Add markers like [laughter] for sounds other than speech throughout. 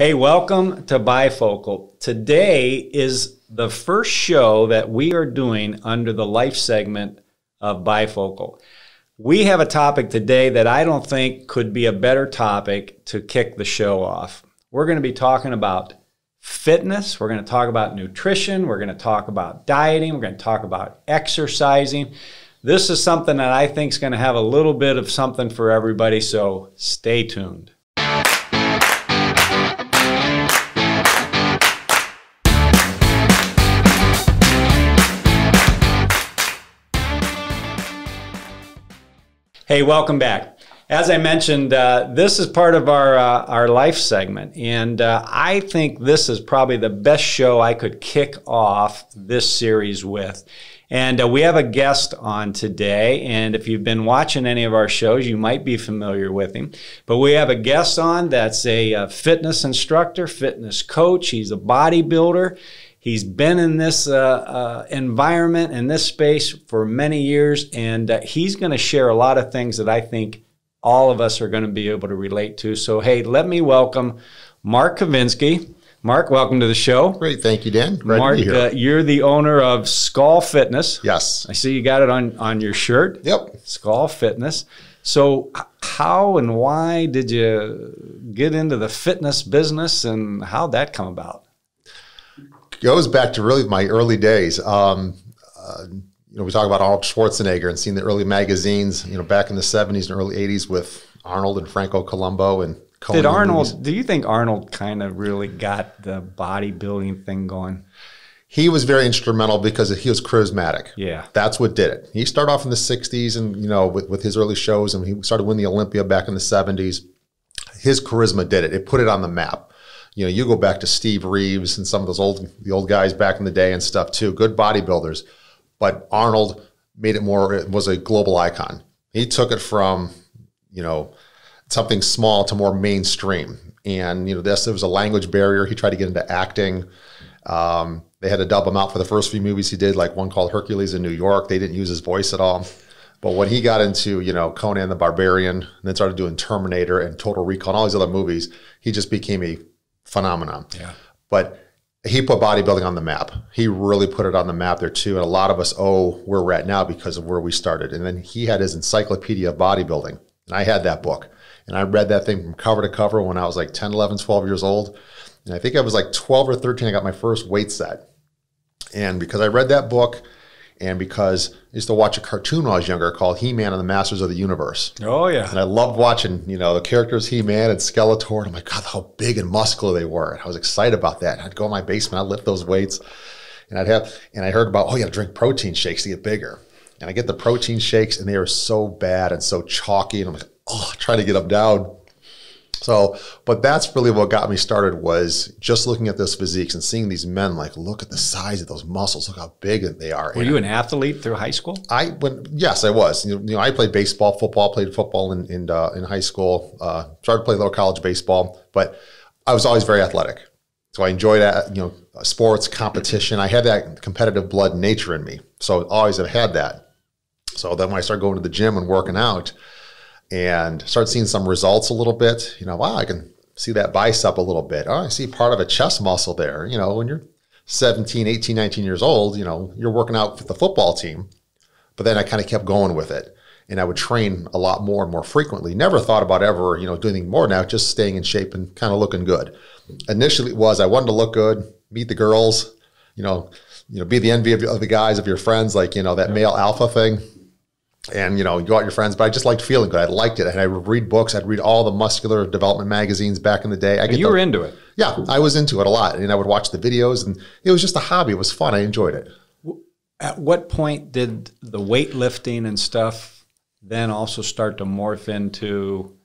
Hey, welcome to Bifocal. Today is the first show that we are doing under the life segment of Bifocal. We have a topic today that I don't think could be a better topic to kick the show off. We're going to be talking about fitness, we're going to talk about nutrition, we're going to talk about dieting, we're going to talk about exercising. This is something that I think is going to have a little bit of something for everybody, so stay tuned. Hey, welcome back. As I mentioned, uh, this is part of our uh, our life segment, and uh, I think this is probably the best show I could kick off this series with. And uh, we have a guest on today, and if you've been watching any of our shows, you might be familiar with him. But we have a guest on that's a, a uh, fitness instructor, fitness coach. He's a bodybuilder. He's been in this uh, uh, environment in this space for many years, and uh, he's going to share a lot of things that I think all of us are going to be able to relate to. So, hey, let me welcome Mark Kavinsky. Mark, welcome to the show. Great, thank you, Dan. Glad Mark, uh, you're the owner of Skull Fitness. Yes, I see you got it on on your shirt. Yep, Skull Fitness. So, how and why did you get into the fitness business, and how'd that come about? Goes back to really my early days. Um, uh, you know, we talk about Arnold Schwarzenegger and seeing the early magazines, you know, back in the 70s and early 80s with Arnold and Franco Columbu and Conan Did Arnold, do you think Arnold kind of really got the bodybuilding thing going? He was very instrumental because he was charismatic. Yeah. That's what did it. He started off in the 60s and, you know, with, with his early shows and he started winning the Olympia back in the 70s. His charisma did it. It put it on the map you know, you go back to Steve Reeves and some of those old the old guys back in the day and stuff too. Good bodybuilders, but Arnold made it more. It was a global icon. He took it from you know something small to more mainstream. And you know, this there was a language barrier. He tried to get into acting. Um, they had to dub him out for the first few movies he did, like one called Hercules in New York. They didn't use his voice at all. But when he got into, you know, Conan the Barbarian, and then started doing Terminator and Total Recall and all these other movies, he just became a phenomenon. Yeah. But he put bodybuilding on the map. He really put it on the map there too. And a lot of us owe where we're at now because of where we started. And then he had his encyclopedia of bodybuilding. And I had that book. And I read that thing from cover to cover when I was like 10, 11, 12 years old. And I think I was like 12 or 13, I got my first weight set. And because I read that book, and because I used to watch a cartoon when I was younger called He-Man and the Masters of the Universe. Oh yeah, and I loved watching you know the characters He-Man and Skeletor. And I'm like, God, how big and muscular they were. And I was excited about that. And I'd go in my basement, I'd lift those weights, and I'd have and I heard about oh to drink protein shakes to get bigger. And I get the protein shakes, and they are so bad and so chalky, and I'm like, oh, trying to get them down. So, but that's really what got me started was just looking at those physiques and seeing these men like, look at the size of those muscles, look how big they are. Were and you an athlete through high school? I when yes, I was. You know, you know I played baseball, football, played football in in, uh, in high school. Uh, started to play a little college baseball, but I was always very athletic. So I enjoyed that, you know, sports competition. I had that competitive blood nature in me, so always have had that. So then when I started going to the gym and working out and start seeing some results a little bit. You know, wow, I can see that bicep a little bit. Oh, I see part of a chest muscle there. You know, when you're 17, 18, 19 years old, you know, you're working out with the football team. But then I kind of kept going with it. And I would train a lot more and more frequently. Never thought about ever, you know, doing anything more now, just staying in shape and kind of looking good. Initially it was I wanted to look good, meet the girls, you know, you know, be the envy of, of the guys of your friends, like, you know, that male alpha thing and you know you go out your friends but i just liked feeling good. I liked it and i would read books. I'd read all the muscular development magazines back in the day. I get you were into it. Yeah i was into it a lot and i would watch the videos and it was just a hobby. It was fun. I enjoyed it. At what point did the weightlifting and stuff then also start to morph into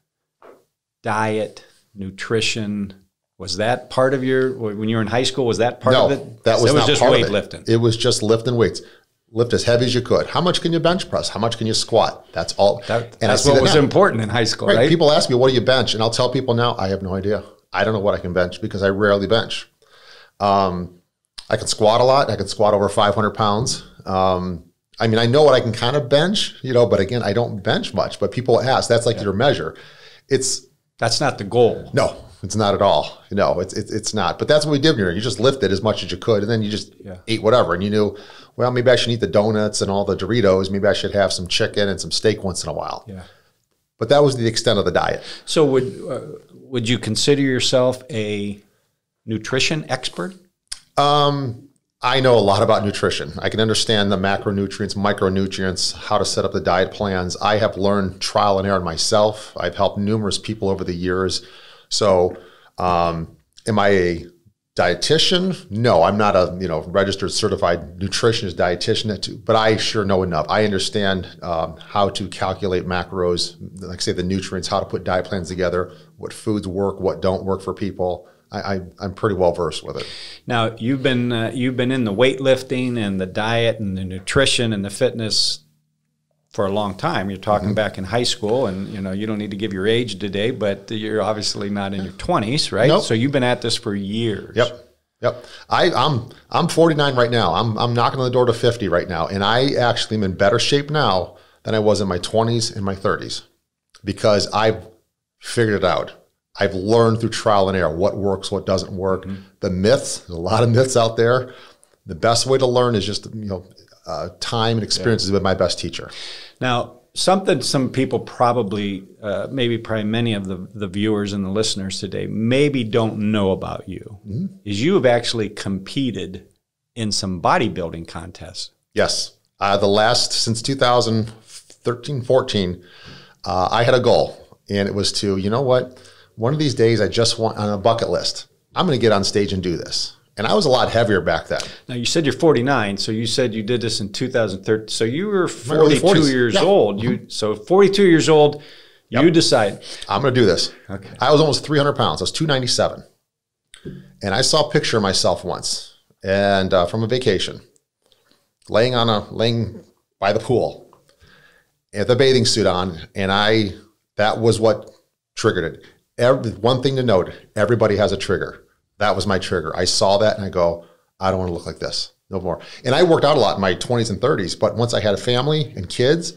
diet nutrition? Was that part of your when you were in high school was that part no, of it? that was, it was just weightlifting it. it was just lifting weights lift as heavy as you could. How much can you bench press? How much can you squat? That's all. That, and that's what that was now. important in high school, right. right? People ask me, what do you bench? And I'll tell people now, I have no idea. I don't know what I can bench because I rarely bench. Um, I can squat a lot. I can squat over 500 pounds. Um, I mean, I know what I can kind of bench, you know, but again, I don't bench much. But people ask, that's like yeah. your measure. It's that's not the goal. No, it's not at all. No, it's it's, it's not. But that's what we did here. You just lifted as much as you could, and then you just Yeah. ate whatever. And you knew, well, maybe I should eat the donuts and all the Doritos. Maybe I should have some chicken and some steak once in a while. Yeah. But that was the extent of the diet. So would uh, would you consider yourself a nutrition expert? Um, I know a lot about nutrition. I can understand the macronutrients, micronutrients, how to set up the diet plans. I have learned trial and error myself. I've helped numerous people over the years. So, um, am I a dietitian? No, I'm not a you know registered certified nutritionist dietitian, but I sure know enough. I understand um, how to calculate macros, like say the nutrients, how to put diet plans together, what foods work, what don't work for people. I, I'm pretty well versed with it. Now you've been uh, you've been in the weightlifting and the diet and the nutrition and the fitness for a long time. You're talking back in high school, and you know you don't need to give your age today, but you're obviously not in your 20s, right? Nope. So you've been at this for years. Yep. Yep. I, I'm I'm 49 right now. I'm I'm knocking on the door to 50 right now, and I actually am in better shape now than I was in my 20s and my 30s because I've figured it out. I've learned through trial and error what works, what doesn't work. The myths, there's a lot of myths out there. The best way to learn is just you know uh, time and experiences with my best teacher. Now, something some people probably, uh, maybe probably many of the, the viewers and the listeners today maybe don't know about you is you have actually competed in some bodybuilding contests. Yes. Uh, the last, since 2013, 14, uh, I had a goal, and it was to, you know what? One of these days, I just want on a bucket list, I'm going to get on stage and do this. And I was a lot heavier back then. Now, you said you're 49, so you said you did this in 2013. So you were 42 years Yeah. old. You So 42 years old, you decide. I'm going to do this. Okay. I was almost 300 pounds. I was 297. And I saw a picture of myself once and uh, from a vacation, laying on a, laying by the pool with a bathing suit on. And I, that was what triggered it. Every, one thing to note, everybody has a trigger. That was my trigger. I saw that and I go, I don't want to look like this no more. And I worked out a lot in my 20s and 30s, but once I had a family and kids,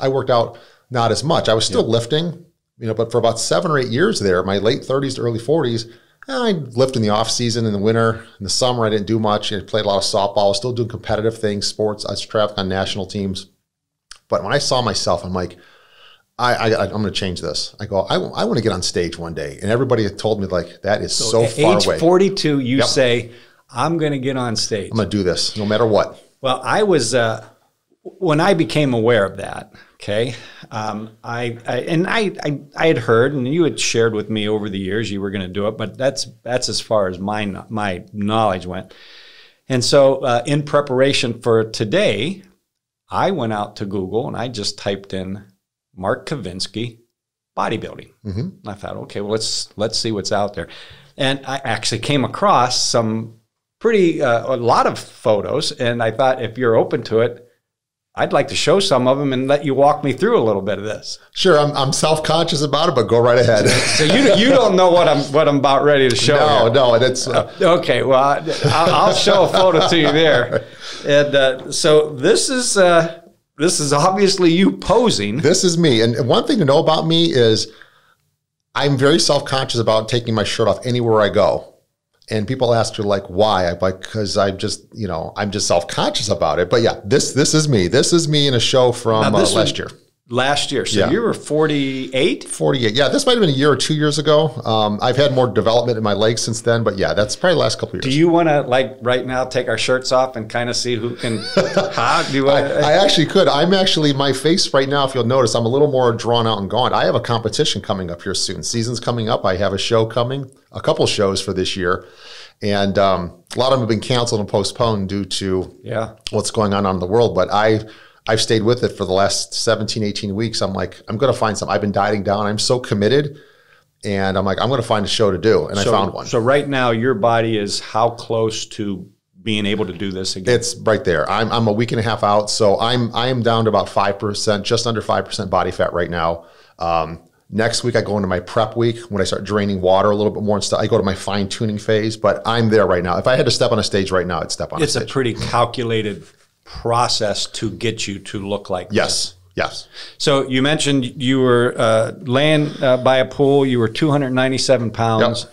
I worked out not as much. I was still lifting, you know, but for about seven or eight years there, my late 30s to early 40s, eh, I lift in the off season in the winter. In the summer, I didn't do much. I played a lot of softball. I was still doing competitive things, sports. I was traveling on national teams. But when I saw myself, I'm like, I, I, I'm going to change this. I go, I, I want to get on stage one day. And everybody told me like, that is so, At far age away. 42, you say, I'm going to get on stage. I'm going to do this no matter what. Well, I was uh, when I became aware of that. Okay, um, I, I and I, I I had heard, and you had shared with me over the years you were going to do it, but that's that's as far as my my knowledge went. And so, uh, in preparation for today, I went out to Google and I just typed in Mark Kavinsky bodybuilding. Mm-hmm. I thought, okay, well let's let's see what's out there, and I actually came across some pretty uh, a lot of photos, and I thought if you're open to it, I'd like to show some of them and let you walk me through a little bit of this. Sure, I'm, I'm self conscious about it, but go right ahead. So you you don't know what I'm what I'm about ready to show. no, here. no, that's uh, Okay, well, I- I'll, I'll show a photo to you there. [laughs] And uh, so this is uh, this is obviously you posing. this is me. And one thing to know about me is I'm very self conscious about taking my shirt off anywhere I go. And people ask you like, why? I'm like, because I'm just, you know, I'm just self conscious about it. But yeah, this this is me. This is me in a show from uh, last year. Last year, so Yeah. you were 48. 48. Yeah, this might have been a year or two years ago. Um, I've had more development in my legs since then, but yeah, that's probably the last couple of years. Do you want to like right now take our shirts off and kind of see who can? [laughs] How do you want? I actually could. I'm actually my face right now. If you'll notice, I'm a little more drawn out and gaunt. I have a competition coming up here soon. Season's coming up. I have a show coming, a couple shows for this year, and um, a lot of them have been canceled and postponed due to yeah. what's going on in the world. But I, I've stayed with it for the last 17, 18 weeks. I'm like, I'm going to find some. I've been dieting down. I'm so committed, and I'm like, I'm going to find a show to do, and I found one. So right now, your body is how close to being able to do this again? It's right there. I'm, I'm a week and a half out, so I'm I am down to about five percent, just under five percent body fat right now. Um, next week I go into my prep week when I start draining water a little bit more and stuff. I go to my fine tuning phase, but I'm there right now. If I had to step on a stage right now, I'd step on it's a a pretty calculated process to get you to look like yes, Yes. So you mentioned you were uh, laying uh, by a pool. You were 297 pounds. Yep.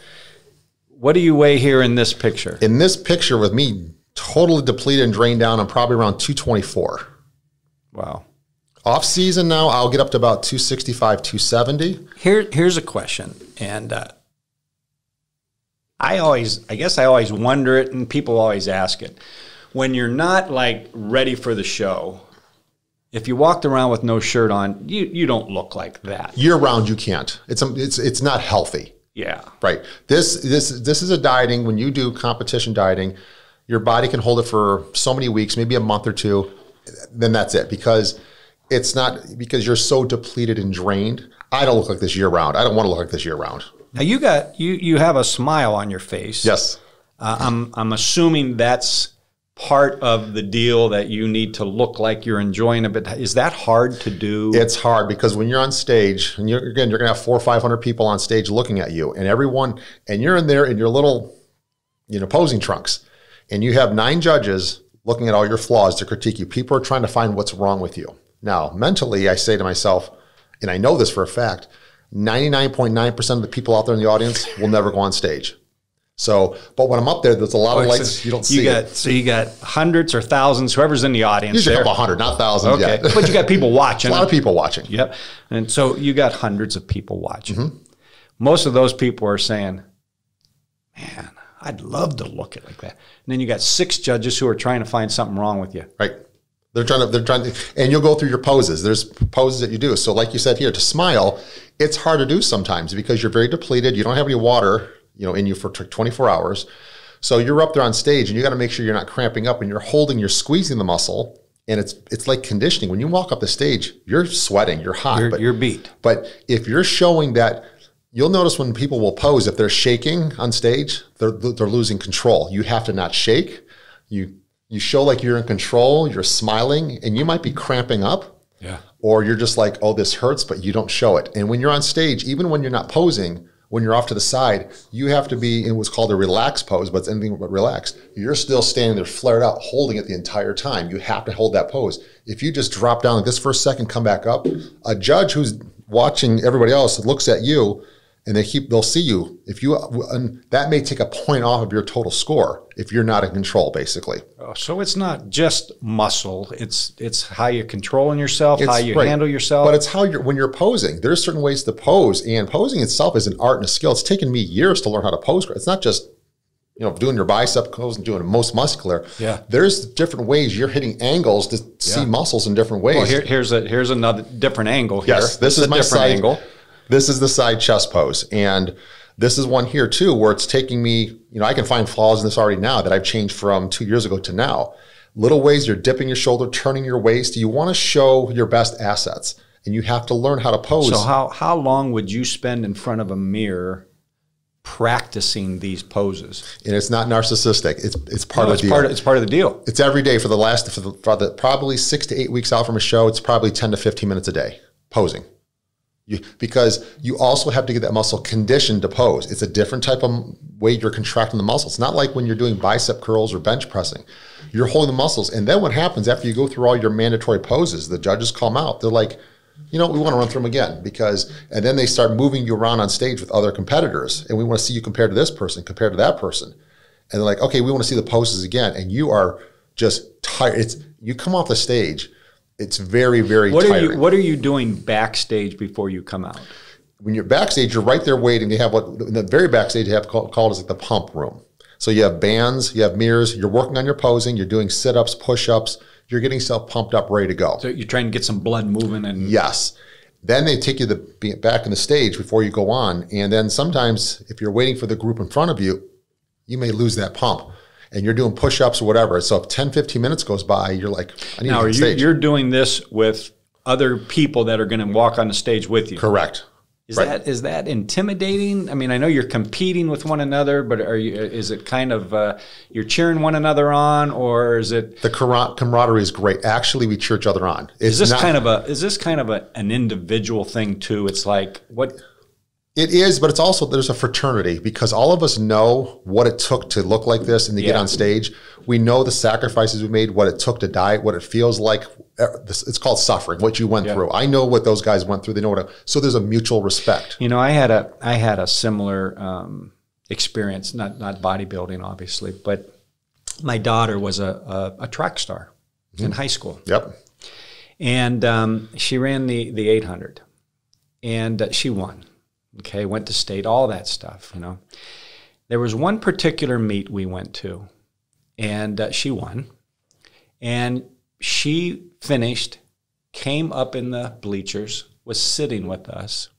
What do you weigh here in this picture? In this picture with me totally depleted and drained down, I'm probably around 224. Wow. Off season now, I'll get up to about 265, 270. Here, here's a question, and uh, I always, I guess, I always wonder it, and people always ask it. When you're not like ready for the show, if you walked around with no shirt on, you you don't look like that. Year round, you can't. It's it's it's not healthy. Yeah. Right. This this this is a dieting. When you do competition dieting, your body can hold it for so many weeks, maybe a month or two. Then that's it because it's not because you're so depleted and drained. I don't look like this year round. I don't want to look like this year round. Now you got you you have a smile on your face. Yes. Uh, I'm I'm assuming that's part of the deal that you need to look like you're enjoying it. But is that hard to do? It's hard because when you're on stage, and you're again, you're gonna have four or five hundred people on stage looking at you, and everyone, and you're in there in your little, you know, posing trunks, and you have nine judges looking at all your flaws to critique you. People are trying to find what's wrong with you. Now, mentally, I say to myself, and I know this for a fact, 99.9% of the people out there in the audience will never go on stage. So, but when I'm up there, there's a lot of lights you don't see. You got it. so you got hundreds or thousands, whoever's in the audience. Usually a couple hundred, not thousands Okay, yet. but you got people [laughs] watching. a lot of people watching. Yep. And so you got hundreds of people watching. Mm-hmm. Most of those people are saying, "Man, I'd love to look it like that." And then you got six judges who are trying to find something wrong with you. Right. They're trying to, they're trying to, and you'll go through your poses. There's poses that you do. So, like you said here, to smile, it's hard to do sometimes because you're very depleted. You don't have any water, you know, in you for 24 hours. So you're up there on stage, and you got to make sure you're not cramping up, and you're holding, you're squeezing the muscle, and it's it's like conditioning. When you walk up the stage, you're sweating, you're hot, You're, but you're beat. but if you're showing that, you'll notice when people will pose, if they're shaking on stage, they're, they're losing control. You have to not shake. You you show like you're in control. You're smiling, and you might be cramping up, Yeah. or you're just like, oh, this hurts, but you don't show it. And when you're on stage, even when you're not posing, when you're off to the side, you have to be in what's called a relaxed pose, but it's anything but relaxed. You're still standing there flared out, holding it the entire time. You have to hold that pose. If you just drop down like this for a second, come back up, a judge who's watching everybody else looks at you and they keep they'll see you. If you and that may take a point off of your total score if you're not in control, basically. Oh, So it's not just muscle. It's it's how you're controlling yourself, how you right. handle yourself. But it's how you're when you're posing. There's certain ways to pose, and posing itself is an art and a skill. It's taken me years to learn how to pose. It's not just you know doing your bicep curls and doing most muscular. Yeah. There's different ways you're hitting angles to see muscles in different ways. well, here, here's a here's another different angle here. Yes, this It's is a my different side angle. This is the side chest pose, and this is one here too, where it's taking me. You know, I can find flaws in this already now that I've changed from two years ago to now. Little ways you're dipping your shoulder, turning your waist. You want to show your best assets, and you have to learn how to pose. So how how long would you spend in front of a mirror practicing these poses? and it's not narcissistic. It's it's part No, of the deal. part of, it's part of the deal. it's every day for the last for the, for the probably six to eight weeks out from a show. It's probably ten to fifteen minutes a day posing. You, because you also have to get that muscle conditioned to pose. It's a different type of way you're contracting the muscle. It's not like when you're doing bicep curls or bench pressing. You're holding the muscles, and then what happens after you go through all your mandatory poses? The judges come out. They're like, you know, we want to run through them again because, and then they start moving you around on stage with other competitors, and we want to see you compared to this person, compared to that person, and they're like, okay, we want to see the poses again, and you are just tired. It's you come off the stage, it's very, very What are you What are you doing backstage before you come out? when you're backstage, you're right there waiting. They have what in the very backstage they have called, called as like the pump room. So you have bands, you have mirrors, you're working on your posing, you're doing sit-ups, push-ups, you're getting yourself pumped up, ready to go. So you're trying to get some blood moving, and Yes. Then they take you the back in the stage before you go on, and then sometimes if you're waiting for the group in front of you, you may lose that pump, and you're doing push-ups or whatever. So if 10, 15 minutes goes by, you're like, I need now to are you, you're doing this with other people that are going to walk on the stage with you. Correct. Is Right. that is that intimidating? I mean, I know you're competing with one another, but are you? Is it kind of uh, you're cheering one another on, or is it? The camaraderie is great. Actually, we cheer each other on. It's Is this not- kind of a is this kind of a, an individual thing too? It's like what It is, but it's also there's a fraternity because all of us know what it took to look like this and to get on stage. We know the sacrifices we made, what it took to die, what it feels like. Uh, It's called suffering. What you went Yeah. through. I know what those guys went through. They know what. I, so there's a mutual respect. You know, I had a I had a similar um, experience, not not bodybuilding, obviously, but my daughter was a a, a track star in high school, Yep. and um, she ran the the 800, and uh, she won. Okay, went to state, all that stuff. You know, there was one particular meet we went to, and uh, she won, and she finished, came up in the bleachers, was sitting with us.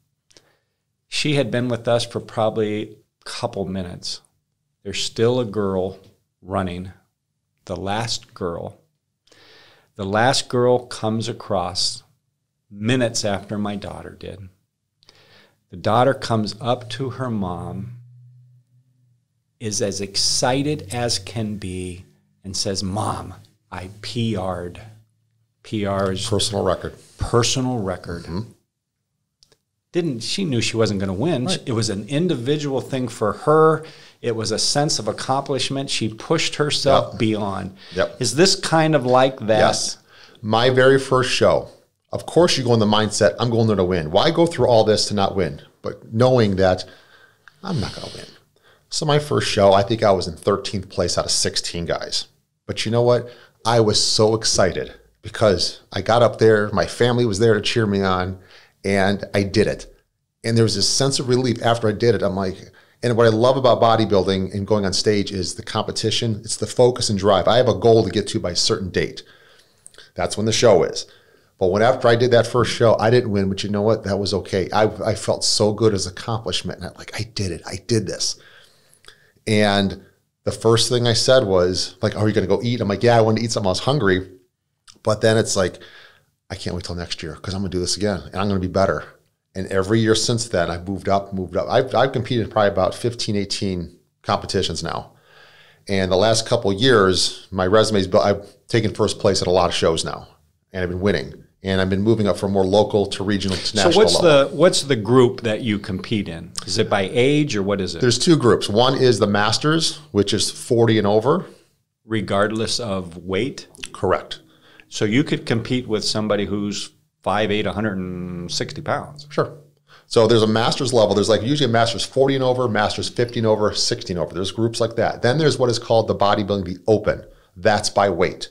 She had been with us for probably a couple minutes. There's still a girl running, the last girl. The last girl comes across minutes after my daughter did. The daughter comes up to her mom, is as excited as can be, and says, Mom, I PR'd. PR is Personal record. personal record. Mm-hmm. Didn't she knew she wasn't going to win? It was an individual thing for her. It was a sense of accomplishment. She pushed herself Yep. beyond. Yep. Is this kind of like that? Yes. My very first show. Of course, you go in the mindset, I'm going there to win. Why go through all this to not win? But knowing that I'm not going to win. So, my first show, I think I was in 13th place out of 16 guys. But you know what? I was so excited because I got up there, my family was there to cheer me on, and I did it. And there was this sense of relief after I did it. I'm like, and what I love about bodybuilding and going on stage is the competition. It's the focus and drive. I have a goal to get to by a certain date. That's when the show is. But when after I did that first show, I didn't win, but you know what? That was okay. I, I felt so good as accomplishment. And I'm like, I did it. I did this. And the first thing I said was like, "Are you going to go eat?" I'm like, "Yeah, I wanted to eat something. I was hungry." But then it's like, I can't wait till next year because I'm going to do this again and I'm going to be better. And every year since then, I've moved up, moved up. I've, I've competed in probably about 15, 18 competitions now. And the last couple years, my resume's built. I've taken first place at a lot of shows now, and I've been winning. And I've been moving up from more local to regional to national. So what's level. the what's the group that you compete in? Is it by age or what is it? There's two groups. One is the Masters, which is 40 and over. Regardless of weight. Correct. So you could compete with somebody who's 5'8", 160 pounds. Sure. So there's a master's level. There's like usually a master's 40 and over, master's 15 and over, 16 over. There's groups like that. Then there's what is called the bodybuilding the open. That's by weight.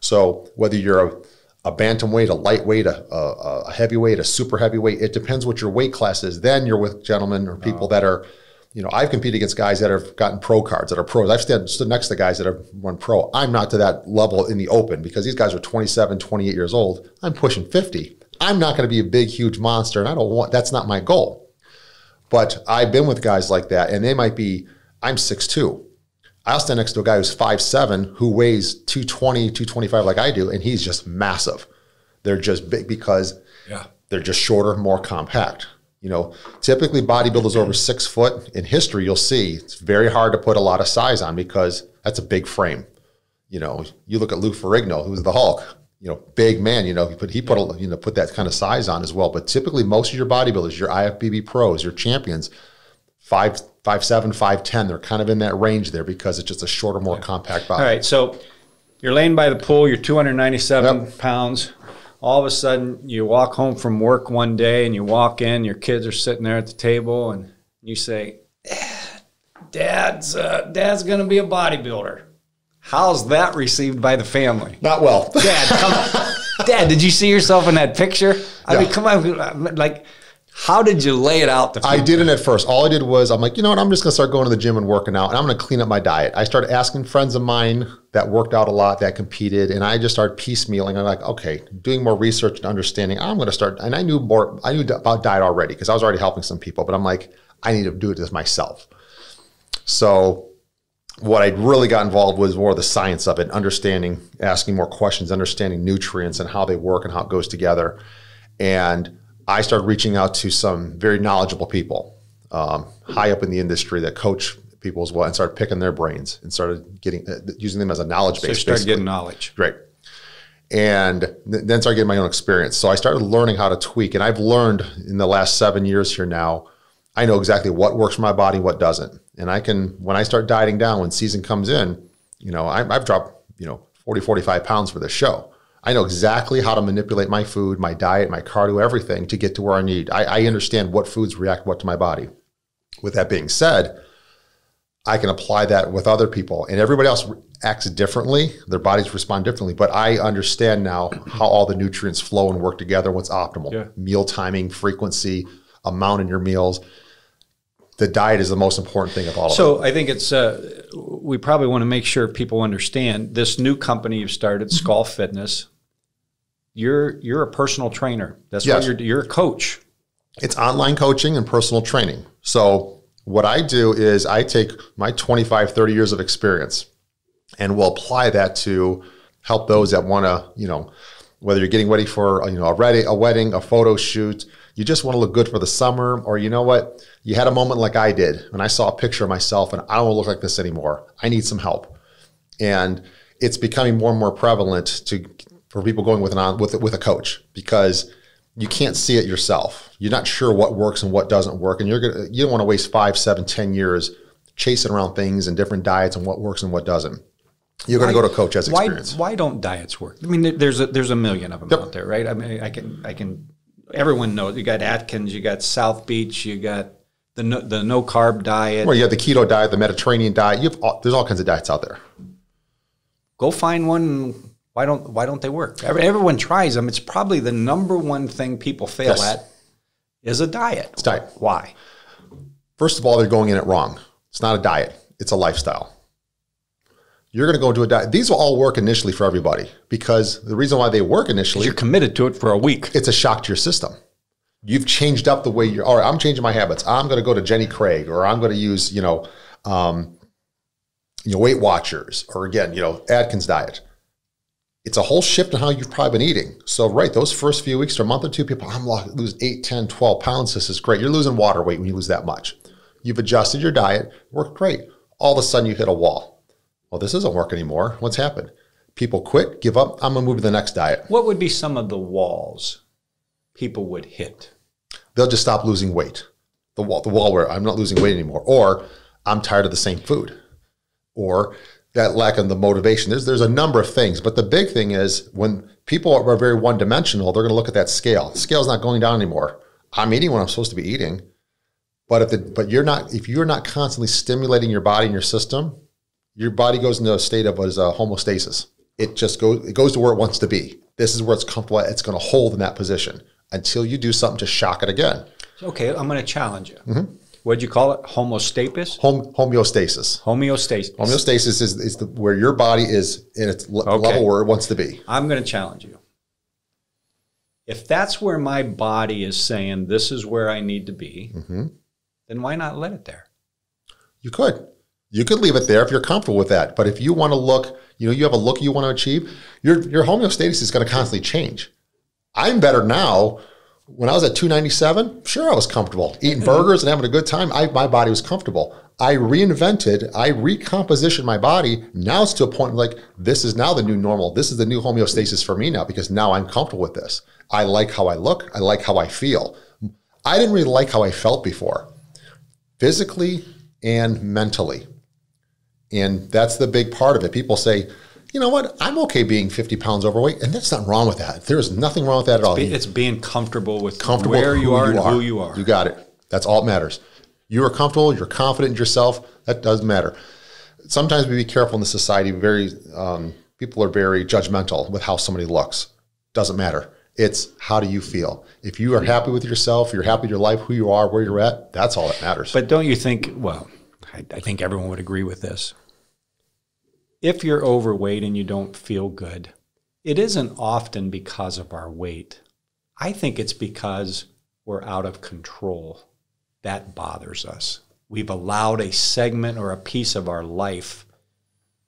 So whether you're a, a bantamweight, a lightweight, a, a, a heavyweight, a super heavyweight, it depends what your weight class is. Then you're with gentlemen or people oh. that are, you know, I've competed against guys that have gotten pro cards, that are pros. I've stood, stood next to guys that have run pro. I'm not to that level in the open because these guys are 27, 28 years old. I'm pushing 50. I'm not going to be a big, huge monster, and I don't want. That's not my goal. But I've been with guys like that, and they might be. I'm 6'2". I'll stand next to a guy who's 5'7", who weighs 220, 225 like I do, and he's just massive. They're just big because Yeah. they're just shorter, more compact. You know, typically bodybuilders over six foot in history, you'll see it's very hard to put a lot of size on because that's a big frame. You know, you look at Lou Ferrigno, who's the Hulk. You know, big man. You know, he put he put a, you know put that kind of size on as well. But typically, most of your bodybuilders, your IFBB pros, your champions, five five seven, five ten, they're kind of in that range there because it's just a shorter, more compact body. All right, so you're laying by the pool, you're 297 pounds. All of a sudden, you walk home from work one day and you walk in, your kids are sitting there at the table, and you say, Dad's, uh, Dad's going to be a bodybuilder. How's that received by the family? Not well. Dad, come on. [laughs] Dad, did you see yourself in that picture? I mean, come on. Like, how did you lay it out to I didn't at first. All I did was I'm like, you know what? I'm just gonna start going to the gym and working out, and I'm gonna clean up my diet. I started asking friends of mine that worked out a lot, that competed, and I just started piecemealing. I'm like, okay, doing more research and understanding. I'm gonna start, and I knew more. I knew about diet already because I was already helping some people, but I'm like, I need to do it this myself. So what I really got involved was more the science of it, understanding, asking more questions, understanding nutrients and how they work and how it goes together. And I started reaching out to some very knowledgeable people um, high up in the industry that coach people as well, and started picking their brains and started getting uh, using them as a knowledge So base. started basically. getting knowledge. Great. And th- then started getting my own experience. So I started learning how to tweak. And I've learned in the last seven years here now, I know exactly what works for my body, what doesn't. And I can, when I start dieting down, when season comes in, you know, I, I've dropped, you know, 40, 45 pounds for this show. I know exactly how to manipulate my food, my diet, my cardio, everything to get to where I need. I, I understand what foods react what to my body. With that being said, I can apply that with other people, and everybody else acts differently. Their bodies respond differently, but I understand now how all the nutrients flow and work together. What's optimal? Yeah. Meal timing, frequency, amount in your meals. The diet is the most important thing of all. of it. So I think it's uh, we probably want to make sure people understand this new company you've started, Mm-hmm. Skull Fitness. You're you're a personal trainer. That's Yes. what you're. You're a coach. It's online coaching and personal training. So what I do is I take my 25, 30 years of experience and we'll apply that to help those that want to, you know, whether you're getting ready for, you know, a, ready, a wedding, a photo shoot, you just want to look good for the summer, or you know what, you had a moment like I did when I saw a picture of myself and I don't want to look like this anymore. I need some help. And it's becoming more and more prevalent to for people going with an on with with a coach because you can't see it yourself. You're not sure what works and what doesn't work, and you're gonna you don't want to waste five, seven, ten years chasing around things and different diets and what works and what doesn't. You're going to go to a coach as experience. why why don't diets work? I mean, there's a there's a million of them out there, right? I mean, I can I can. Everyone knows you got Atkins, you got South Beach, you got the no, the no carb diet. Well, you have the keto diet, the Mediterranean diet. You have all, there's all kinds of diets out there. Go find one. Why don't Why don't they work? Every- Everyone tries them. It's probably the number one thing people fail Yes. at is a diet. It's diet. Why? First of all, they're going in it wrong. It's not a diet; it's a lifestyle. You're going to go into a diet. These will all work initially for everybody because the reason why they work initially You're committed to it for a week. it's a shock to your system. You've changed up the way you're. All right, I'm changing my habits. I'm going to go to Jenny Craig, or I'm going to use, you know, um, you know, Weight Watchers, or again, you know, Atkins diet. It's a whole shift in how you've probably been eating. So, right, those first few weeks or a month or two, people, I'm lo- losing 8, 10, 12 pounds. This is great. You're losing water weight when you lose that much. You've adjusted your diet, worked great. All of a sudden, you hit a wall. Well, this doesn't work anymore. What's happened? People quit, give up. I'm going to move to the next diet. What would be some of the walls people would hit? they'll just stop losing weight. The wall, the wall where I'm not losing weight anymore, or I'm tired of the same food, or that lack of the motivation. There's there's a number of things, but the big thing is when people are very one dimensional, they're going to look at that scale. The scale's not going down anymore. I'm eating what I'm supposed to be eating, but if the but you're not if you're not constantly stimulating your body and your system, your body goes into a state of what is a homostasis. It just goes it goes to where it wants to be. This is where it's comfortable. It's going to hold in that position until you do something to shock it again. Okay, I'm going to challenge you. Mm-hmm. What'd you call it? Homostasis? Home, homeostasis. Homeostasis. Homeostasis is, is the, where your body is in its Okay. level where it wants to be. I'm going to challenge you. If that's where my body is saying this is where I need to be, Mm-hmm. then why not let it there? You could. You could leave it there if you're comfortable with that. But if you want to look, you know, you have a look you want to achieve, your your homeostasis is going to constantly change. I'm better now. When I was at 297, sure I was comfortable eating mm-hmm. burgers and having a good time. I, my body was comfortable. I reinvented, I recompositioned my body. Now it's to a point like this is now the new normal. This is the new homeostasis for me now because now I'm comfortable with this. I like how I look. I like how I feel. I didn't really like how I felt before, physically and mentally. And that's the big part of it. People say, you know what, I'm okay being 50 pounds overweight, and there's nothing wrong with that. There's nothing wrong with that at all. It's being comfortable with comfortable where with you are and who you are. You got it. That's all that matters. You are comfortable. You're confident in yourself. That does matter. Sometimes we be careful in the society. Very um, people are very judgmental with how somebody looks. Doesn't matter. It's how do you feel. If you are happy with yourself, you're happy with your life, who you are, where you're at. That's all that matters. But don't you think, well, I, I think everyone would agree with this. If you're overweight and you don't feel good, it isn't often because of our weight. I think it's because we're out of control. That bothers us. We've allowed a segment or a piece of our life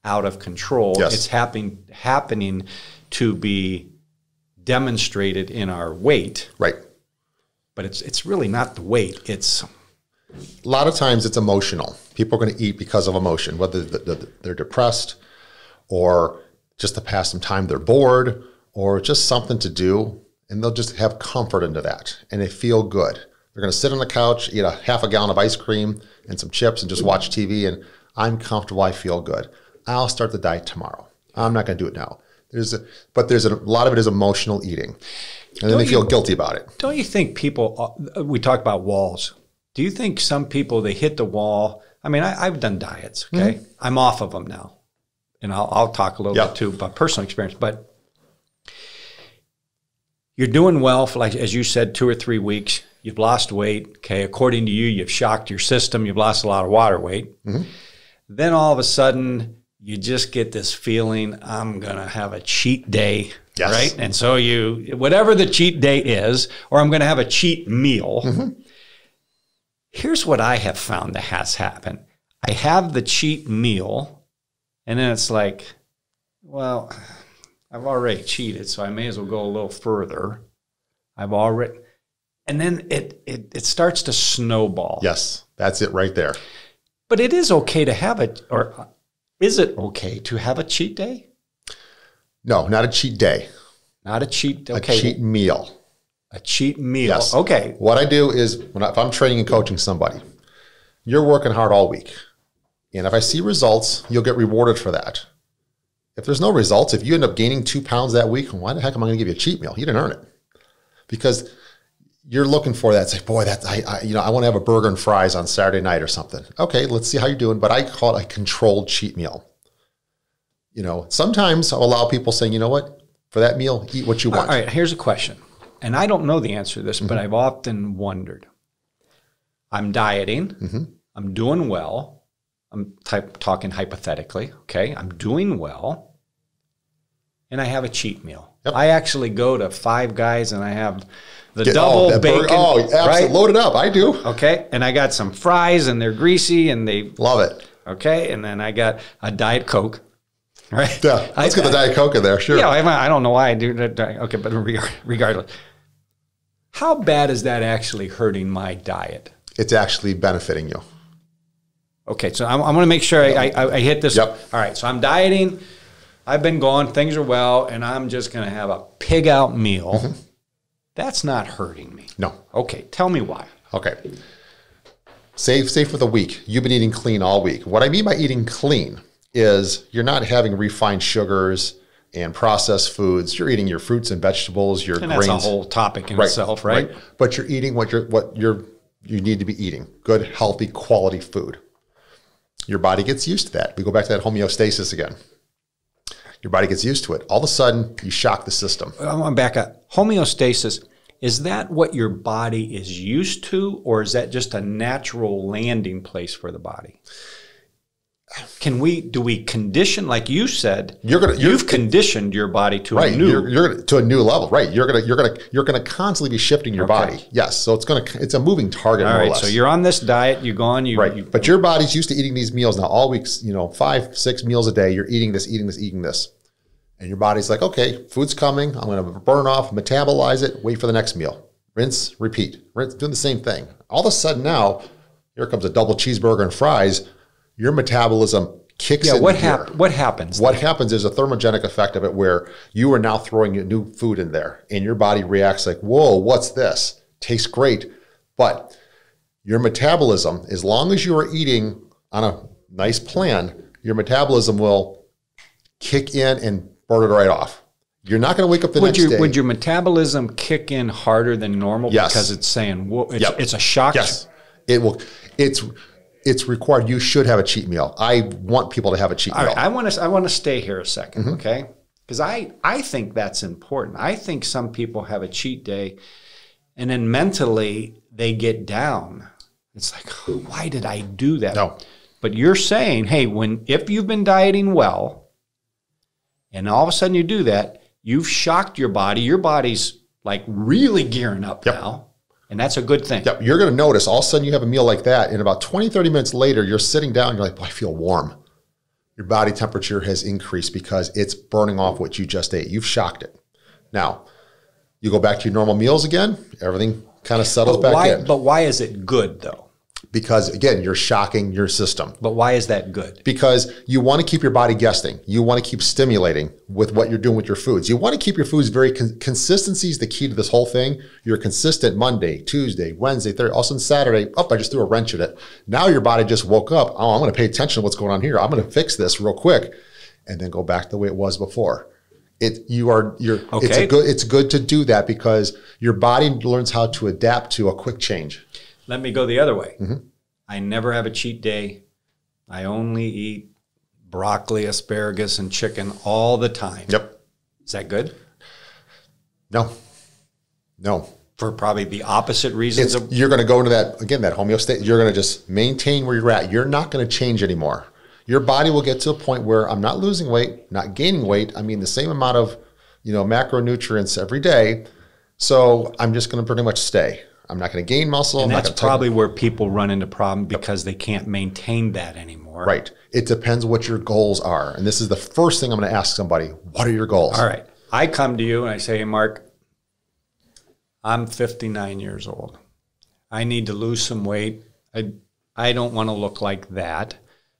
out of control. Yes. It's happening happening to be demonstrated in our weight, right. but it's it's really not the weight. It's a lot of times it's emotional. People are going to eat because of emotion, whether th- th- they're depressed or just to pass some time, they're bored or just something to do, and they'll just have comfort into that and they feel good. They're going to sit on the couch, eat a half a gallon of ice cream and some chips, and just watch TV. And I'm comfortable. I feel good. I'll start the diet tomorrow. I'm not going to do it now. There's a, but there's a, a lot of it is emotional eating, and then they feel guilty about it. Don't you think people? uh, We talk about walls. Do you think some people they hit the wall? I mean, I, I've done diets. Okay, mm-hmm. I'm off of them now, and I'll, I'll talk a little Yeah. bit too about personal experience. But you're doing well for like as you said, two or three weeks. You've lost weight. Okay, according to you, you've shocked your system. You've lost a lot of water weight. Mm-hmm. Then all of a sudden, you just get this feeling I'm gonna have a cheat day, Yes. right? And so you, whatever the cheat day is, or I'm gonna have a cheat meal. Mm-hmm. Here's what I have found that has happened. I have the cheat meal, and then it's like, well, I've already cheated, so I may as well go a little further. I've already, and then it it, it starts to snowball. Yes, that's it right there. But it is okay to have it, or is it okay to have a cheat day? No, not a cheat day. Not a cheat. A Okay, cheat meal. A cheat meal. Yes. Okay. What I do is when I, if I'm training and coaching somebody, you're working hard all week, and if I see results, you'll get rewarded for that. If there's no results, if you end up gaining two pounds that week, why the heck am I going to give you a cheat meal? You didn't earn it because you're looking for that. It's like, boy, that I, I you know I want to have a burger and fries on Saturday night or something. Okay, let's see how you're doing. But I call it a controlled cheat meal. You know, sometimes I'll allow people saying, you know what, for that meal, eat what you want. All right, Here's a question, and I don't know the answer to this, but Mm-hmm. I've often wondered. I'm dieting. Mm-hmm. I'm doing well. I'm type, talking hypothetically. Okay. I'm doing well, and I have a cheat meal. Yep. I actually go to Five Guys and I have the Get- double that bacon. burger- oh, absolutely. right? Load it up. I do. Okay, and I got some fries and they're greasy and they Love it. okay, and then I got a diet coke. Right. Yeah, let's I- get the Diet Coke in there. Sure. Yeah, I, I don't know why I do that. Okay, but regardless, how bad is that actually hurting my diet? It's actually benefiting you. Okay, so I'm, I'm going to make sure I, I, I hit this. Yep. All right, so I'm dieting. I've been going. Things are well, and I'm just going to have a pig out meal. Mm-hmm. That's not hurting me. No. Okay, tell me why. Okay. Say, say for the week, you've been eating clean all week. What I mean by eating clean is you're not having refined sugars and processed foods. You're eating your fruits and vegetables, your And that's grains. a whole topic in itself, right? But you're eating what you're what you're you need to be eating. Good, healthy, quality food. Your body gets used to that. We go back to that homeostasis again. Your body gets used to it. All of a sudden, you shock the system. I want to back up. Homeostasis, is that what your body is used to, or is that just a natural landing place for the body? Can we, do we condition, like you said, You're gonna you're, you've conditioned your body to right. a new, You're, you're gonna, to a new level. Right. You're gonna you're gonna you're gonna constantly be shifting your body. Yes. So it's gonna it's a moving target all right, so you're on this diet, you're gone you, right. you but your body's used to eating these meals now all weeks. You know, five six meals a day. You're eating this, eating this, eating this, and your body's like, okay, food's coming. I'm gonna burn off, metabolize it, wait for the next meal. Rinse, repeat. Rinse, doing the same thing. All of a sudden now, here comes a double cheeseburger and fries. Your metabolism kicks yeah, in. what, hap- what happens? What happens is a thermogenic effect of it where you are now throwing a new food in there and your body reacts like, whoa, what's this? Tastes great. But your metabolism, as long as you are eating on a nice plan, your metabolism will kick in and burn it right off. You're not going to wake up the would, next your, day. would your metabolism kick in harder than normal Yes. because it's saying, whoa, it's, Yep. it's a shock? yes, it will. It's it's required. You should have a cheat meal. I want people to have a cheat All meal. right, I want to I want to stay here a 2nd Mm-hmm. okay? Because I I think that's important. I think some people have a cheat day, and then mentally they get down. It's like, why did I do that? No. But you're saying, hey, when if you've been dieting well, and all of a sudden you do that, you've shocked your body. Your body's like really gearing up now, and that's a good thing. Yep, you're going to notice all of a sudden you have a meal like that, and about 20, 30 minutes later, you're sitting down, you're like, I feel warm. Your body temperature has increased because it's burning off what you just ate. You've shocked it. Now, you go back to your normal meals again, everything kind of settles But back why? in. But why is it good though? Because again, you're shocking your system. But why is that good? Because you want to keep your body guessing. You want to keep stimulating with what you're doing with your foods. You want to keep your foods very con- consistency is the key to this whole thing. You're consistent Monday, Tuesday, Wednesday, Thursday, all of a sudden Saturday. Up, oh, I just threw a wrench at it. Now your body just woke up. Oh, I'm going to pay attention to what's going on here. I'm going to fix this real quick, and then go back to the way it was before. It you are you're okay. it's a good it's good to do that because your body learns how to adapt to a quick change. Let me go the other way. Mm-hmm. I never have a cheat day. I only eat broccoli, asparagus, and chicken all the time. Yep. Is that good? No. No. For probably the opposite reasons. Of- you're going to go into that, again, that homeostasis. You're going to just maintain where you're at. You're not going to change anymore. Your body will get to a point where I'm not losing weight, not gaining weight. I mean, the same amount of, you know, macronutrients every day. So I'm just going to pretty much stay. I'm not going to gain muscle. And that's probably where people run into problem because they can't maintain that anymore. Right. It depends what your goals are. And this is the first thing I'm going to ask somebody. What are your goals? All right. I come to you and I say, hey, Mark, I'm 59 years old. I need to lose some weight. I, I don't want to look like that,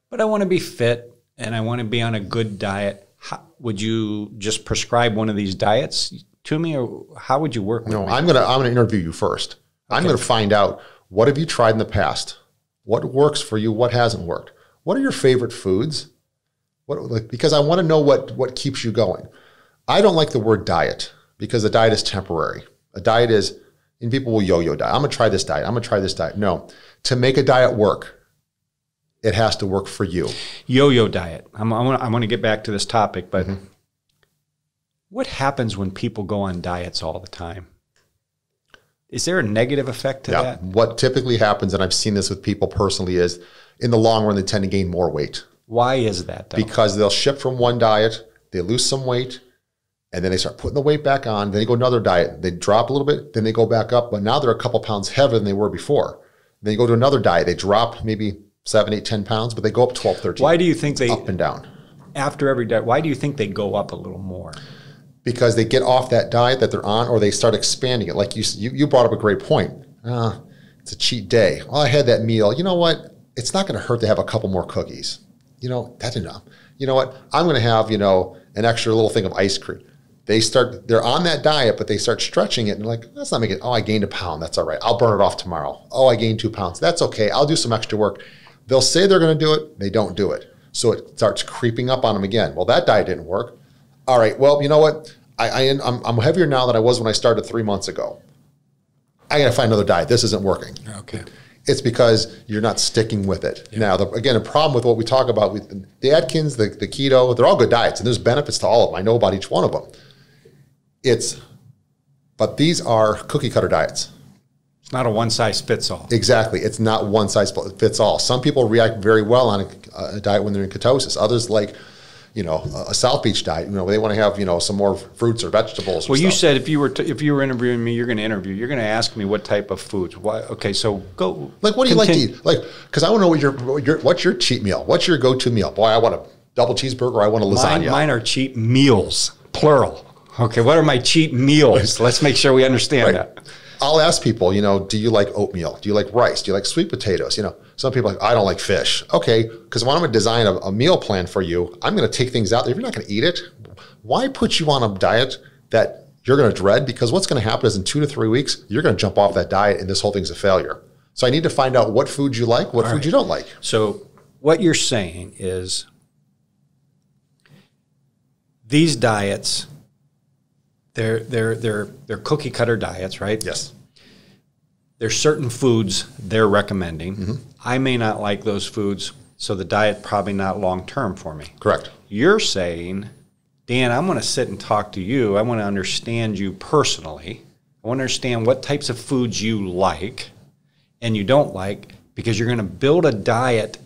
but I want to be fit and I want to be on a good diet. How, would you just prescribe one of these diets to me or how would you work no, I'm going to I'm going to interview you first. Okay. I'm going to find out what have you tried in the past? What works for you? What hasn't worked? What are your favorite foods? What like because I want to know what what keeps you going. I don't like the word diet because a diet is temporary. A diet is and people will yo-yo diet. I'm gonna try this diet. I'm gonna try this diet. No, to make a diet work, it has to work for you. Yo-yo diet. I'm, I want I want to get back to this topic, but mm-hmm. what happens when people go on diets all the time? Is there a negative effect to yeah. that? What typically happens, and I've seen this with people personally, is in the long run they tend to gain more weight. Why is that? Though? Because they'll shift from one diet, they lose some weight, and then they start putting the weight back on. Then they go another diet, they drop a little bit, then they go back up, but now they're a couple pounds heavier than they were before. Then you go to another diet, they drop maybe seven, eight, 10 pounds, but they go up 12, 13. Why do you think they up and down? After every diet, why do you think they go up a little more? Because they get off that diet that they're on or they start expanding it. Like you, you, you brought up a great point. Uh, it's a cheat day. Well, I had that meal. You know what? It's not going to hurt to have a couple more cookies. You know, that's enough. You know what? I'm going to have, you know, an extra little thing of ice cream. They start, they're on that diet, but they start stretching it and like, that's not making, oh, I gained a pound. That's all right. I'll burn it off tomorrow. Oh, I gained two pounds. That's okay. I'll do some extra work. They'll say they're going to do it. They don't do it. So it starts creeping up on them again. Well, that diet didn't work. All right. Well, you know what? I, I am I'm heavier now than I was when I started three months ago. I got to find another diet. This isn't working. Okay. It's because you're not sticking with it. Yeah. Now, the, again, a problem with what we talk about with the Atkins, the, the keto, they're all good diets, and there's benefits to all of them. I know about each one of them. It's, but these are cookie cutter diets. It's not a one size fits all. Exactly. It's not one size fits all. Some people react very well on a, a diet when they're in ketosis. Others like you know a South Beach diet. You know they want to have you know some more fruits or vegetables. Or well, you said if you were to, if you were interviewing me, you're going to interview. You're going to ask me what type of foods. Why? Okay, so go. Like what do you continue. like to eat? Like because I want to know what your, what your what's your cheat meal? What's your go to meal? Boy, I want a double cheeseburger. I want a lasagna. Mine, mine are cheat meals, plural. Okay, what are my cheat meals? [laughs] Let's make sure we understand right. that. I'll ask people, you know, do you like oatmeal? Do you like rice? Do you like sweet potatoes? You know, some people are like, I don't like fish. Okay, because when I'm going to design a, a, meal plan for you, I'm going to take things out. If you're not going to eat it, why put you on a diet that you're going to dread? Because what's going to happen is in two to three weeks, you're going to jump off that diet and this whole thing's a failure. So I need to find out what food you like, what All food right. you don't like. So what you're saying is these diets they're they're they're they're cookie cutter diets, right? Yes. There's certain foods they're recommending. Mm-hmm. I may not like those foods, so the diet probably not long term for me. Correct. You're saying, Dan, I'm going to sit and talk to you. I want to understand you personally. I want to understand what types of foods you like and you don't like because you're going to build a diet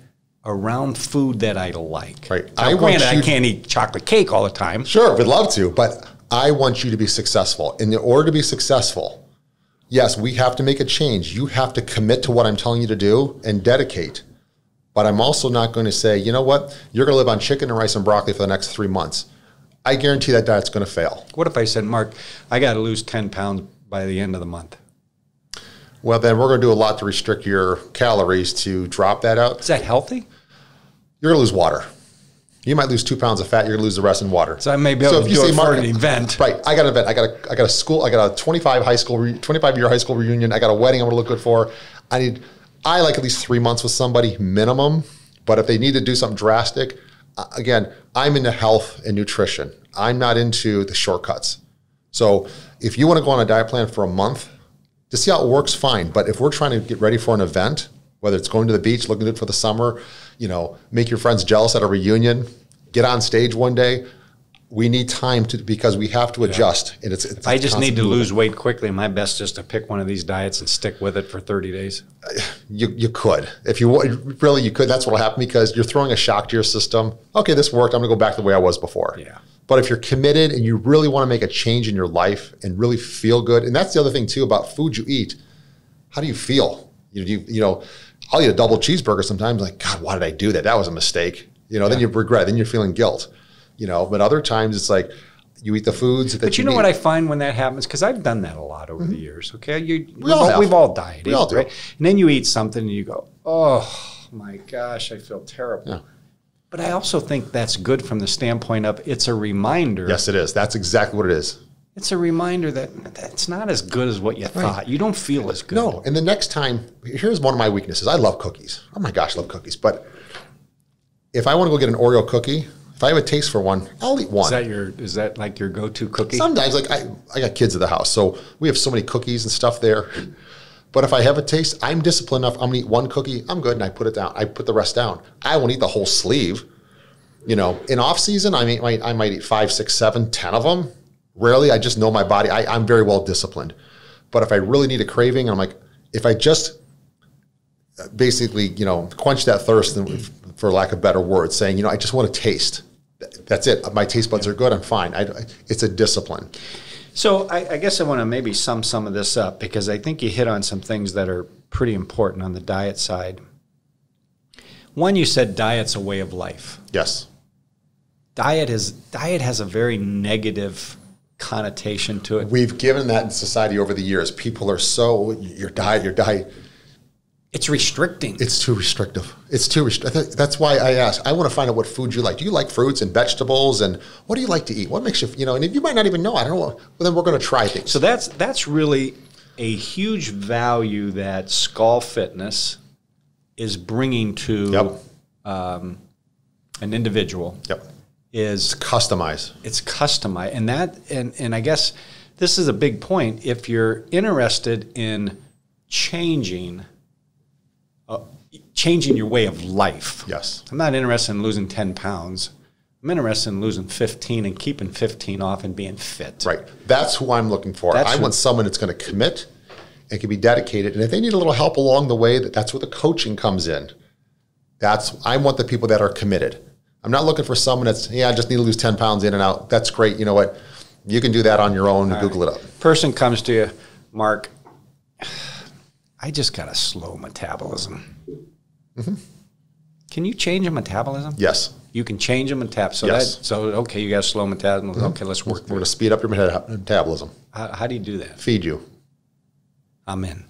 around food that I like. Right. Now, I granted, I can't eat chocolate cake all the time. Sure, would love to, but I want you to be successful. In order to be successful, yes, we have to make a change. You have to commit to what I'm telling you to do and dedicate. But I'm also not going to say, you know what, you're going to live on chicken and rice and broccoli for the next three months. I guarantee that diet's going to fail. What if I said, Mark, I got to lose 10 pounds by the end of the month? Well, then we're going to do a lot to restrict your calories to drop that out. Is that healthy? You're going to lose water. You might lose two pounds of fat. You're to lose the rest in water. So I may be able to do it for an event. Right. I got an event. I got a, I got a school. I got a 25 high school, re, 25 year high school reunion. I got a wedding. I'm to look good for. I need. I like at least three months with somebody minimum. But if they need to do something drastic, uh, again, I'm into health and nutrition. I'm not into the shortcuts. So if you want to go on a diet plan for a month to see how it works, fine. But if we're trying to get ready for an event, whether it's going to the beach, looking good for the summer, you know, make your friends jealous at a reunion, get on stage one day. We need time to because we have to adjust, and it's. it's I just need to movement. lose weight quickly. My best is to pick one of these diets and stick with it for thirty days. [sighs] You you could if you really you could. That's what'll happen because you're throwing a shock to your system. Okay, this worked. I'm going to go back to the way I was before. Yeah. But if you're committed and you really want to make a change in your life and really feel good, and that's the other thing too about food you eat. How do you feel? You you, you know, I'll eat a double cheeseburger sometimes. Like God, why did I do that? That was a mistake. You know, yeah. then you regret. Then you're feeling guilt. You know, but other times it's like you eat the foods that. But you, you know eat. what I find when that happens because I've done that a lot over mm-hmm. the years. Okay, you, we all have. we've all dieted, we all do. right? And then you eat something and you go, oh my gosh, I feel terrible. Yeah. But I also think that's good from the standpoint of it's a reminder. Yes, it is. That's exactly what it is. It's a reminder that it's not as good as what you right. thought. You don't feel as good. No, and the next time, here's one of my weaknesses. I love cookies. Oh my gosh, I love cookies. But if I want to go get an Oreo cookie, if I have a taste for one, I'll eat one. Is that your? Is that like your go-to cookie? Sometimes, like I, I got kids at the house, so we have so many cookies and stuff there. But if I have a taste, I'm disciplined enough. I'm gonna eat one cookie. I'm good, and I put it down. I put the rest down. I won't eat the whole sleeve. You know, in off season, I might I might eat five, six, seven, ten of them. Rarely, I just know my body. I, I'm very well disciplined. But if I really need a craving, I'm like, if I just basically, you know, quench that thirst, for lack of better words, saying, you know, I just want to taste. That's it. My taste buds are good. I'm fine. I, it's a discipline. So I, I, guess I want to maybe sum some of this up because I think you hit on some things that are pretty important on the diet side. One, you said diet's a way of life. Yes. Diet is diet has a very negative connotation to it. We've given that in society over the years. People are so your diet, your diet. It's restricting. It's too restrictive. It's too restrictive. That's why I ask. I want to find out what food you like. Do you like fruits and vegetables? And what do you like to eat? What makes you, you know, and you might not even know. I don't know. Well, then we're going to try things. So that's that's really a huge value that Skull Fitness is bringing to yep. um, an individual. Yep. Is it's customized. It's customized, and that, and and I guess this is a big point. If you're interested in changing uh, changing your way of life. Yes. I'm not interested in losing 10 pounds. I'm interested in losing 15 and keeping 15 off and being fit. Right. That's who I'm looking for. That's I want someone that's going to commit and can be dedicated. And if they need a little help along the way, that that's where the coaching comes in. That's I want the people that are committed. I'm not looking for someone that's yeah, I just need to lose 10 pounds in and out. That's great. You know what? You can do that on your own. All Google right. it up. Person comes to you, Mark. I just got a slow metabolism. Mm-hmm. Can you change a metabolism? Yes. You can change a metabolism. So yes. That, so okay, you got a slow metabolism. Mm-hmm. Okay, let's work. We're going to speed up your metabolism. How, how, do you do that? Feed you. I'm in.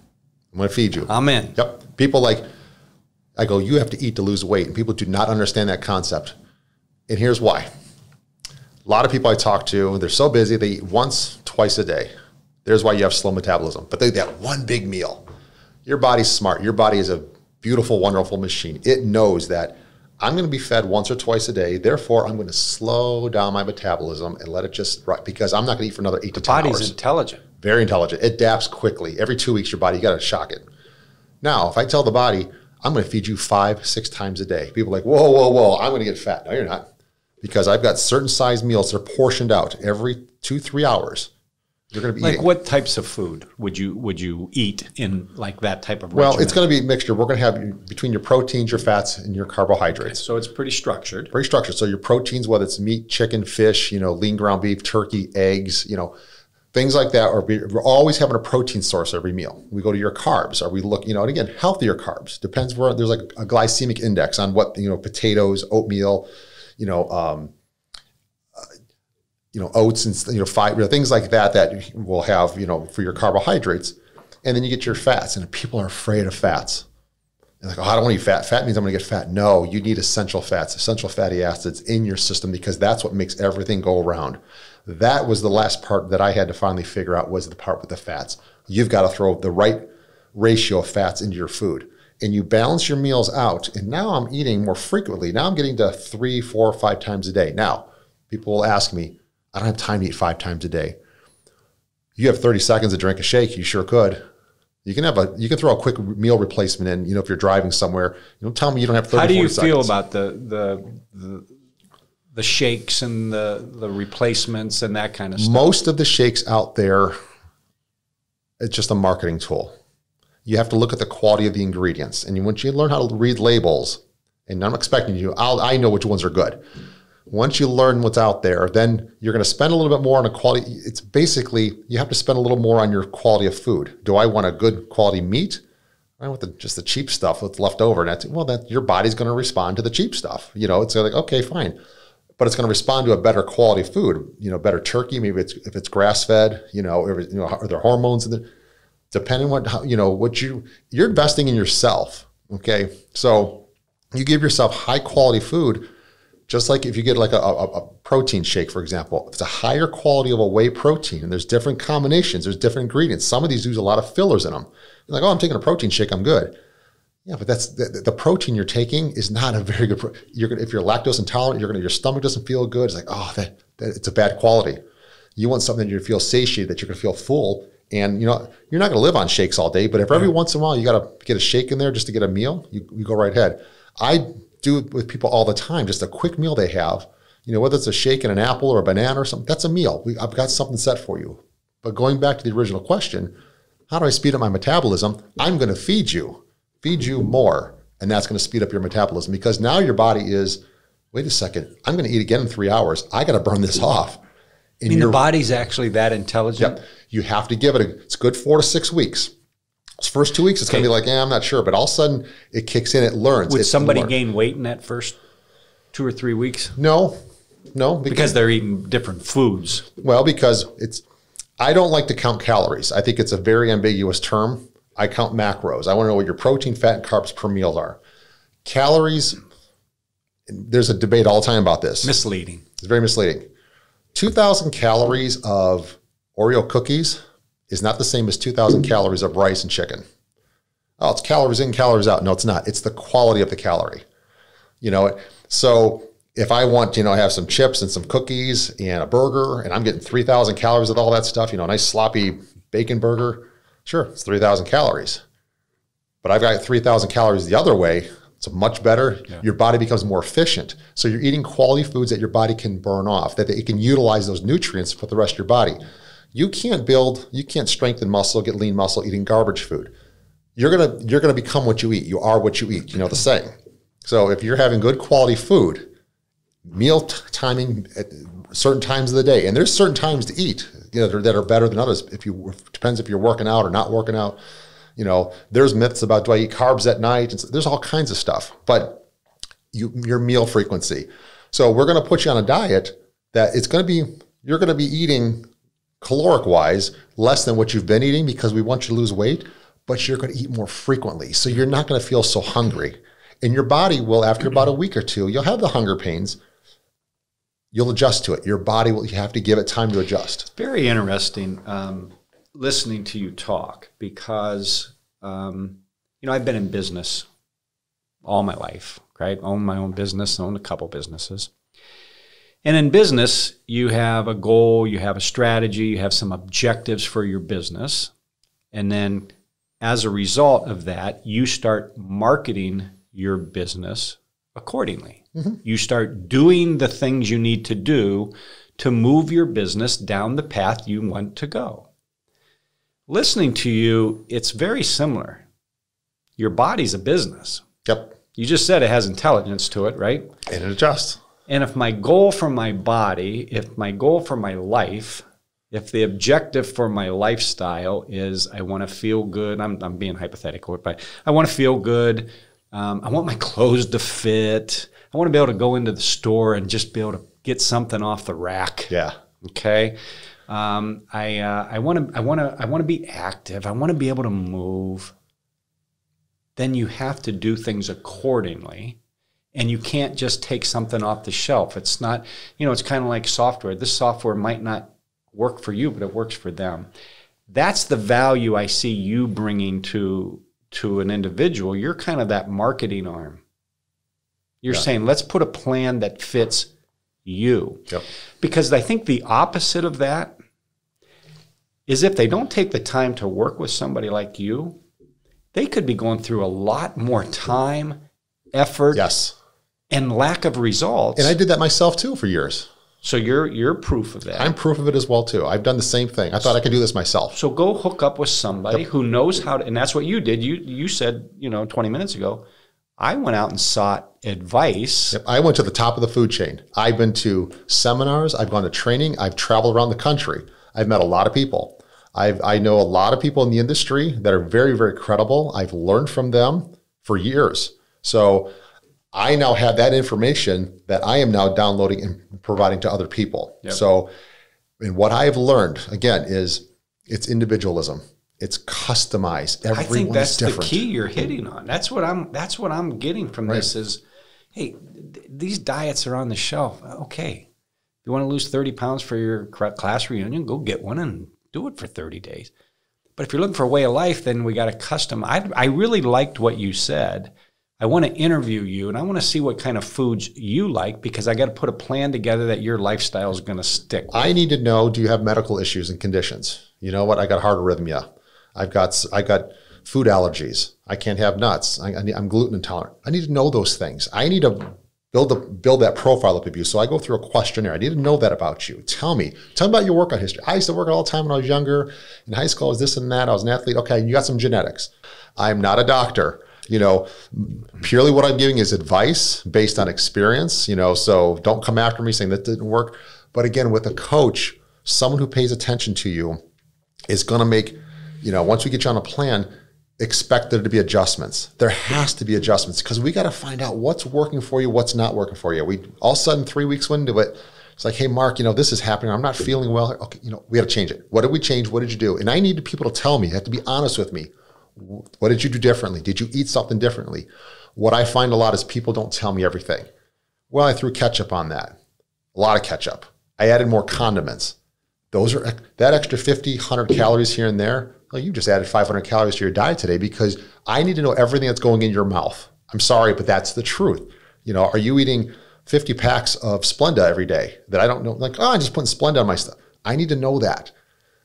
I'm going to feed you. I'm in. Yep. People like, I go, you have to eat to lose weight, and people do not understand that concept. And here's why. A lot of people I talk to, they're so busy, they eat once, twice a day. There's why you have slow metabolism. But they that one big meal. Your body's smart. Your body is a beautiful, wonderful machine. It knows that I'm going to be fed once or twice a day. Therefore, I'm going to slow down my metabolism and let it just right because I'm not going to eat for another eight the to ten hours. Body's intelligent. Very intelligent. It adapts quickly. Every two weeks, your body you got to shock it. Now, if I tell the body I'm going to feed you five, six times a day, people are like, whoa, whoa, whoa, I'm going to get fat. No, you're not, because I've got certain size meals that are portioned out every two, three hours you're going to be like eating. what types of food would you would you eat in like that type of well it's going to be a mixture. We're going to have between your proteins your fats and your carbohydrates. Okay, so it's pretty structured. Pretty structured. So your proteins whether it's meat chicken fish you know lean ground beef turkey eggs you know things like that or we're always having a protein source every meal. We go to your carbs. Are we looking you know and again healthier carbs. Depends where there's like a glycemic index on what you know potatoes oatmeal you know um, you know oats and you know fiber things like that that will have you know for your carbohydrates And then you get your fats, and people are afraid of fats. They're like, oh, I don't want to eat fat. Fat means I'm going to get fat. No, you need essential fats, essential fatty acids in your system because that's what makes everything go around. That was the last part that I had to finally figure out was the part with the fats. You've got to throw the right ratio of fats into your food. And you balance your meals out. And now I'm eating more frequently. Now I'm getting to three, four, five times a day. Now, people will ask me, I don't have time to eat five times a day. You have 30 seconds to drink a shake. You sure could. You can have a you can throw a quick meal replacement in. You know, if you're driving somewhere, you don't tell me you don't have. 30, How do you feel seconds. about the, the the the shakes and the the replacements and that kind of stuff? Most of the shakes out there, it's just a marketing tool. You have to look at the quality of the ingredients, and you once you learn how to read labels, and I'm expecting you, I'll, I know which ones are good. Once you learn what's out there, then you're going to spend a little bit more on a quality. It's basically you have to spend a little more on your quality of food. Do I want a good quality meat? I want the, just the cheap stuff that's left over, and that's well, that your body's going to respond to the cheap stuff. You know, it's like okay, fine, but it's going to respond to a better quality food. You know, better turkey. Maybe it's if it's grass fed. You know, you know, are there hormones in the depending what how, you know what you you're investing in yourself. Okay, so you give yourself high quality food just like if you get like a, a, a, protein shake, for example, it's a higher quality of a whey protein, and there's different combinations, there's different ingredients. Some of these use a lot of fillers in them. You're like, oh, I'm taking a protein shake, I'm good. Yeah, but that's the, the protein you're taking is not a very good. Pro- you're gonna, if you're lactose intolerant, you're gonna your stomach doesn't feel good. It's like, oh, that, that it's a bad quality. You want something that you feel satiated, that you're gonna feel full, and you know you're not gonna live on shakes all day. But if every once in a while you gotta get a shake in there just to get a meal, you, you go right ahead. I do it with people all the time. Just a quick meal they have, you know, whether it's a shake and an apple or a banana or something, that's a meal. We, I've got something set for you. But going back to the original question, how do I speed up my metabolism? I'm going to feed you, feed you more, and that's going to speed up your metabolism because now your body is, wait a second, I'm going to eat again in three hours. I got to burn this [laughs] off. I mean, the body's actually that intelligent. Yep. You have to give it a, it's good four to six weeks. Those first two weeks, it's going to be like, yeah, I'm not sure. But all of a sudden, it kicks in, it learns. Would It's somebody learned. gain weight in that first two or three weeks No, no, because they're eating different foods? Well, because it's, I don't like to count calories. I think it's a very ambiguous term. I count macros. I want to know what your protein, fat, and carbs per meal are. Calories, there's a debate all the time about this. Misleading. It's very misleading. 2,000 calories of Oreo cookies is not the same as 2,000 calories of rice and chicken. Oh, it's calories in, calories out. No, it's not. It's the quality of the calorie. You know, so if I want, you know, I have some chips and some cookies and a burger and I'm getting 3,000 calories with all that stuff, you know, a nice sloppy bacon burger, sure, it's 3,000 calories. But I've got 3,000 calories the other way. It's much better. Your body becomes more efficient. So you're eating quality foods that your body can burn off, that it can utilize those nutrients for the rest of your body. You can't build, you can't strengthen muscle, get lean muscle eating garbage food. You're gonna you're gonna become what you eat. You are what you eat. You know the saying. So if you're having good quality food, meal t- timing at certain times of the day, and there's certain times to eat, you know, that are, that are better than others. If you depends if you're working out or not working out. You know, there's myths about do I eat carbs at night? And so there's all kinds of stuff. But you, your meal frequency. So we're going to put you on a diet that it's going to be you're going to be eating caloric wise less than what you've been eating because we want you to lose weight, but you're going to eat more frequently. So you're not going to feel so hungry. And your body will, after about a week or two, you'll have the hunger pains. You'll adjust to it. Your body will, you have to give it time to adjust. Very interesting um, listening to you talk because, um, you know, I've been in business all my life, right? Own my own business, own a couple businesses. And in business, you have a goal, you have a strategy, you have some objectives for your business. And then as a result of that, you start marketing your business accordingly. You start doing the things you need to do to move your business down the path you want to go. Listening to you, it's very similar. Your body's a business. Yep. You just said it has intelligence to it, right? And it adjusts. And if my goal for my body, if my goal for my life, if the objective for my lifestyle is I want to feel good, I'm, I'm being hypothetical, but I want to feel good. Um, I want my clothes to fit. I want to be able to go into the store and just be able to get something off the rack. Yeah. Okay. Um, I uh, I want to I want to I want to be active. I want to be able to move. Then you have to do things accordingly, and you can't just take something off the shelf. It's not you know it's kind of like software. This software might not work for you, but it works for them. That's the value I see you bringing to to an individual. You're kind of that marketing arm. You're yeah. saying let's put a plan that fits you. Yep. Because I think the opposite of that is if they don't take the time to work with somebody like you, they could be going through a lot more time, effort, yes. and lack of results. And I did that myself too for years. So you're you're proof of that. I'm proof of it as well too. I've done the same thing. I thought I could do this myself. So go hook up with somebody yep. who knows how to, and that's what you did. You you said you know 20 minutes ago. I went out and sought advice. Yep. I went to the top of the food chain. I've been to seminars. I've gone to training. I've traveled around the country. I've met a lot of people. I've, I know a lot of people in the industry that are very, very credible. I've learned from them for years. So I now have that information that I am now downloading and providing to other people. Yep. So, and what I've learned again is it's individualism. It's customized. Everyone I think that's the key you're hitting on. That's what I'm. That's what I'm getting from right. this. Is hey, th- these diets are on the shelf. Okay, you want to lose 30 pounds for your class reunion? Go get one and do it for 30 days. But if you're looking for a way of life, then we got a custom. I, I really liked what you said. I want to interview you and I want to see what kind of foods you like because I got to put a plan together that your lifestyle is going to stick. With. I need to know do you have medical issues and conditions? You know what? I got heart arrhythmia. I've got I got food allergies. I can't have nuts. I, am gluten intolerant. I need to know those things. I need to build a, build that profile up of you. So I go through a questionnaire. I need to know that about you. Tell me, tell me about your workout history. I used to work all the time when I was younger. In high school, I was this and that. I was an athlete. Okay, you got some genetics. I'm not a doctor. You know, purely what I'm giving is advice based on experience. You know, so don't come after me saying that didn't work. But again, with a coach, someone who pays attention to you is going to make you know, once we get you on a plan, expect there to be adjustments. There has to be adjustments because we got to find out what's working for you, what's not working for you. We all of a sudden three weeks into it, it's like, hey, Mark, you know, this is happening. I'm not feeling well. Okay, you know, we got to change it. What did we change? What did you do? And I need people to tell me. You have to be honest with me. What did you do differently? Did you eat something differently? What I find a lot is people don't tell me everything. Well, I threw ketchup on that. A lot of ketchup. I added more condiments. Those are that extra 50, 100 calories here and there well, you just added 500 calories to your diet today because I need to know everything that's going in your mouth. I'm sorry, but that's the truth. You know, are you eating 50 packs of Splenda every day that I don't know? Like, oh, I'm just putting Splenda on my stuff. I need to know that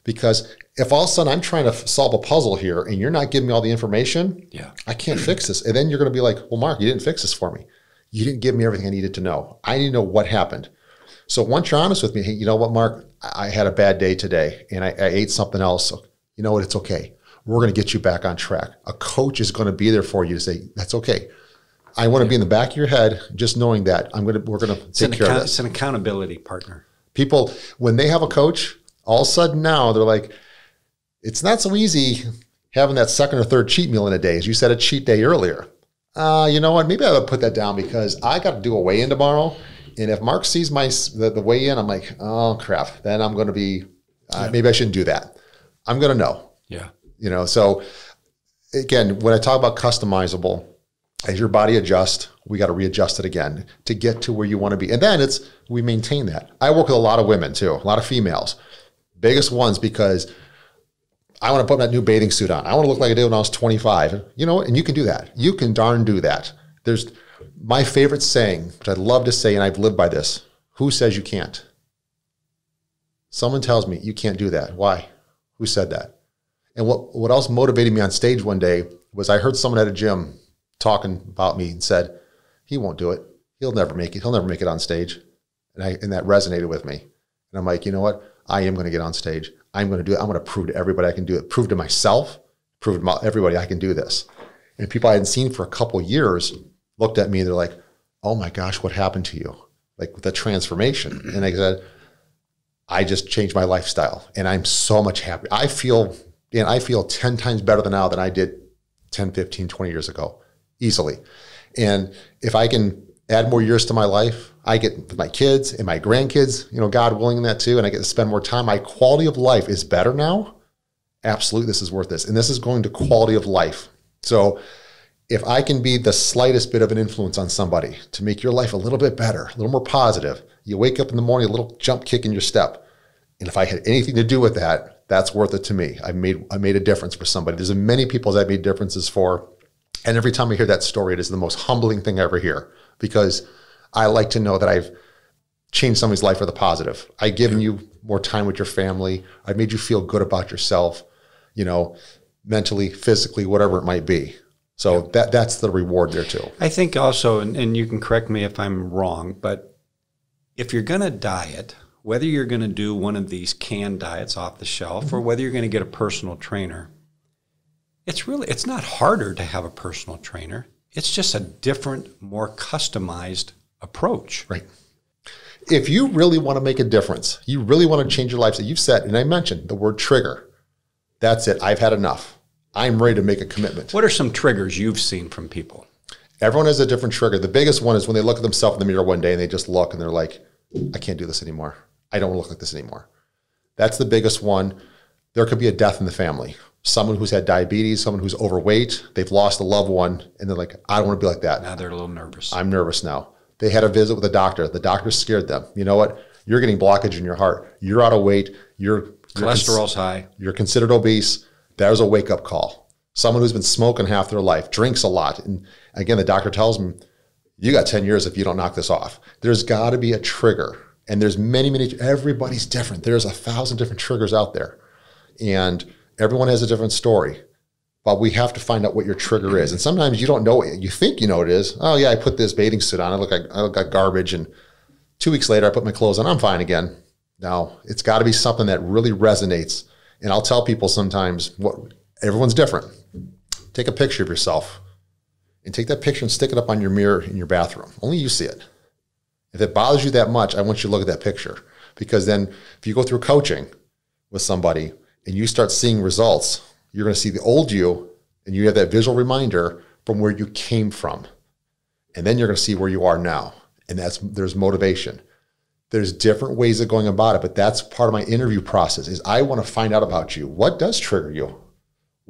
because if all of a sudden I'm trying to solve a puzzle here and you're not giving me all the information, yeah, I can't fix this. And then you're going to be like, well, Mark, you didn't fix this for me. You didn't give me everything I needed to know. I need to know what happened. So once you're honest with me, hey, you know what, Mark, I had a bad day today and I, I ate something else you know what? It's okay. We're going to get you back on track. A coach is going to be there for you to say, that's okay. I want to be in the back of your head, just knowing that I'm going to, we're going to take care account- of this. It's an accountability partner. People, when they have a coach, all of a sudden now they're like, it's not so easy having that second or third cheat meal in a day. As you said, a cheat day earlier. Uh, you know what? Maybe I would put that down because I got to do a weigh in tomorrow. And if Mark sees my the, the weigh in, I'm like, oh crap. Then I'm going to be, uh, yeah. maybe I shouldn't do that. I'm going to know. Yeah. You know, so again, when I talk about customizable, as your body adjusts, we got to readjust it again to get to where you want to be. And then it's, we maintain that. I work with a lot of women too, a lot of females, biggest ones because I want to put that new bathing suit on. I want to look like I did when I was 25. You know, and you can do that. You can darn do that. There's my favorite saying, which I'd love to say, and I've lived by this. Who says you can't? Someone tells me you can't do that. Why? Who said that? And what, what else motivated me on stage one day was I heard someone at a gym talking about me and said, he won't do it. He'll never make it. He'll never make it on stage. And, I, and that resonated with me. And I'm like, you know what? I am going to get on stage. I'm going to do it. I'm going to prove to everybody I can do it. Prove to myself, prove to everybody I can do this. And people I hadn't seen for a couple years looked at me. They're like, oh my gosh, what happened to you? Like the transformation. And I said, I just changed my lifestyle and I'm so much happier. I feel, and I feel 10 times better than now than I did 10, 15, 20 years ago, easily. And if I can add more years to my life, I get my kids and my grandkids, you know, God willing that too, and I get to spend more time. My quality of life is better now. Absolutely, this is worth this. And this is going to quality of life. So if I can be the slightest bit of an influence on somebody to make your life a little bit better, a little more positive, you wake up in the morning, a little jump kick in your step. And if I had anything to do with that, that's worth it to me. I made I made a difference for somebody. There's many people that I made differences for. And every time I hear that story, it is the most humbling thing I ever hear because I like to know that I've changed somebody's life for the positive. I've given you more time with your family. I've made you feel good about yourself, you know, mentally, physically, whatever it might be. So that that's the reward there too. I think also, and, and you can correct me if I'm wrong, but if you're going to diet, whether you're going to do one of these canned diets off the shelf mm-hmm. or whether you're going to get a personal trainer, it's really it's not harder to have a personal trainer. It's just a different, more customized approach. Right. If you really want to make a difference, you really want to change your life, that you've said, and I mentioned the word trigger. That's it. I've had enough. I'm ready to make a commitment. What are some triggers you've seen from people? Everyone has a different trigger. The biggest one is when they look at themselves in the mirror one day and they just look and they're like, I can't do this anymore. I don't look like this anymore. That's the biggest one. There could be a death in the family. Someone who's had diabetes, someone who's overweight, they've lost a loved one, and they're like, I don't want to be like that. Now they're a little nervous. I'm nervous now. They had a visit with a doctor. The doctor scared them. You know what? You're getting blockage in your heart. You're out of weight. Your cholesterol's you're high. You're considered obese. There's a wake up call. Someone who's been smoking half their life, drinks a lot. And again, the doctor tells them, you got 10 years if you don't knock this off. There's got to be a trigger and there's many, many, everybody's different. There's a thousand different triggers out there. And everyone has a different story. But we have to find out what your trigger is. And sometimes you don't know it. You think you know it is. Oh yeah, I put this bathing suit on. I look like I look like garbage. And two weeks later I put my clothes on, I'm fine again. Now it's gotta be something that really resonates. And I'll tell people sometimes what everyone's different. Take a picture of yourself and take that picture and stick it up on your mirror in your bathroom. Only you see it. If it bothers you that much, I want you to look at that picture because then if you go through coaching with somebody and you start seeing results, you're going to see the old you and you have that visual reminder from where you came from. And then you're going to see where you are now. And that's there's motivation. There's different ways of going about it, but that's part of my interview process is I want to find out about you. What does trigger you?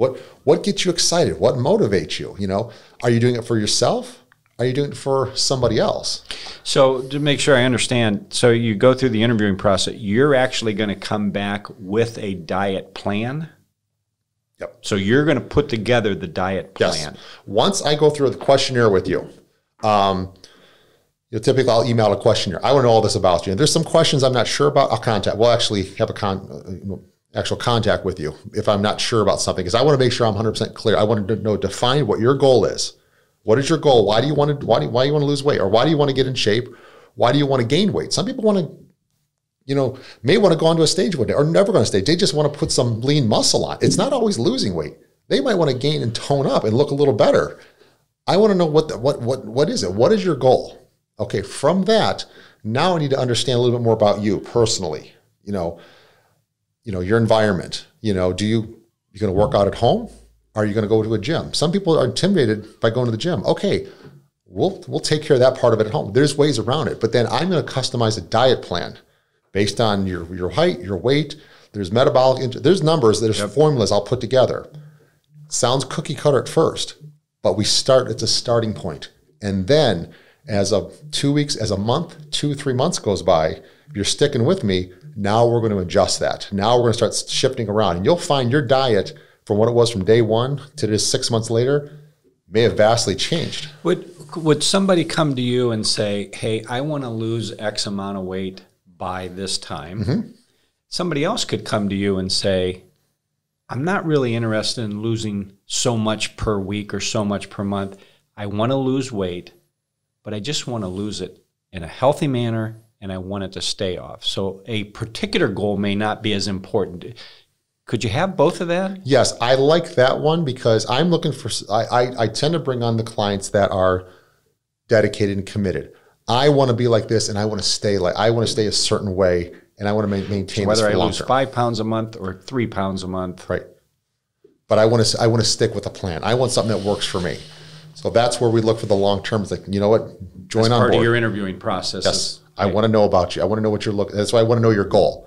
What what gets you excited? What motivates you? You know, are you doing it for yourself? Are you doing it for somebody else? So to make sure I understand, so you go through the interviewing process. You're actually going to come back with a diet plan. Yep. So you're going to put together the diet plan. Yes. Once I go through the questionnaire with you, um, you know, typically I'll email a questionnaire. I want to know all this about you. And there's some questions I'm not sure about. I'll contact. We'll actually have a con, uh, actual contact with you if I'm not sure about something because I want to make sure I'm 100% clear. I want to know define what your goal is. What is your goal? Why do you want to why do, why do you want to lose weight or why do you want to get in shape? Why do you want to gain weight? Some people want to you know, may want to go onto a stage one day or never going to stage. They just want to put some lean muscle on. It's not always losing weight. They might want to gain and tone up and look a little better. I want to know what the, what what what is it? What is your goal? Okay, from that, now I need to understand a little bit more about you personally. You know, you know, your environment. You know, do you you're going to work out at home? Are you going to go to a gym? Some people are intimidated by going to the gym. Okay, we'll we'll take care of that part of it at home. There's ways around it, but then I'm going to customize a diet plan based on your your height, your weight. There's metabolic. There's numbers. There's yep. formulas I'll put together. Sounds cookie cutter at first, but we start. It's a starting point, and then as of two weeks, as a month, two three months goes by, if you're sticking with me, now we're going to adjust that. Now we're going to start shifting around, and you'll find your diet from what it was from day one to this six months later may have vastly changed. Would would somebody come to you and say, "Hey, I want to lose X amount of weight by this time"? Mm-hmm. Somebody else could come to you and say, "I'm not really interested in losing so much per week or so much per month. I want to lose weight, but I just want to lose it in a healthy manner." And I want it to stay off. So a particular goal may not be as important. Could you have both of that? Yes, I like that one because I'm looking for. I, I, I tend to bring on the clients that are dedicated and committed. I want to be like this, and I want to stay like I want to stay a certain way, and I want to maintain. So whether I lose term. five pounds a month or three pounds a month, right? But I want to I want to stick with a plan. I want something that works for me. So that's where we look for the long term. It's like you know what, join As on part board. of your interviewing process. Yes. I want to know about you. I want to know what you're looking. That's why I want to know your goal.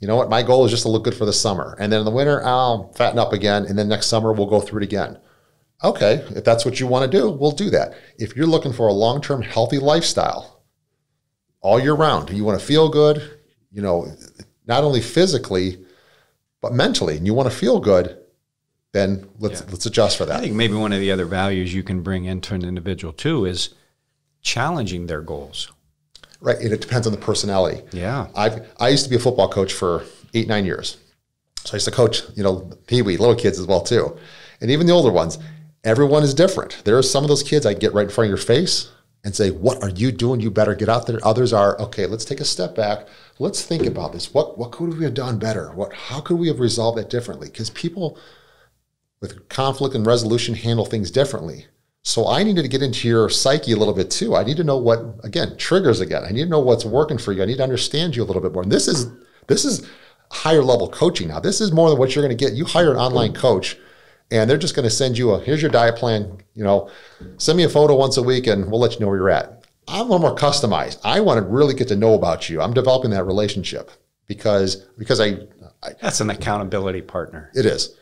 You know what? My goal is just to look good for the summer, and then in the winter I'll fatten up again, and then next summer we'll go through it again. Okay, if that's what you want to do, we'll do that. If you're looking for a long-term healthy lifestyle, all year round, you want to feel good. You know, not only physically, but mentally, and you want to feel good. Then let's Yeah. let's adjust for that. I think maybe one of the other values you can bring into an individual too is challenging their goals. Right, and it depends on the personality. Yeah. I've I used to be a football coach for eight nine years, so I used to coach you know pee wee little kids as well too, and even the older ones. Everyone is different. There are some of those kids I get right in front of your face and say, "What are you doing? You better get out there." Others are okay. Let's take a step back. Let's think about this. What what could we have done better? What how could we have resolved that differently? Because people with conflict and resolution handle things differently. So I needed to get into your psyche a little bit too. I need to know what again triggers again. I need to know what's working for you. I need to understand you a little bit more. And this is this is higher level coaching now. This is more than what you're going to get. You hire an online coach, and they're just going to send you a here's your diet plan. You know, send me a photo once a week, and we'll let you know where you're at. I'm a little more customized. I want to really get to know about you. I'm developing that relationship because because I, I That's an accountability partner. it is.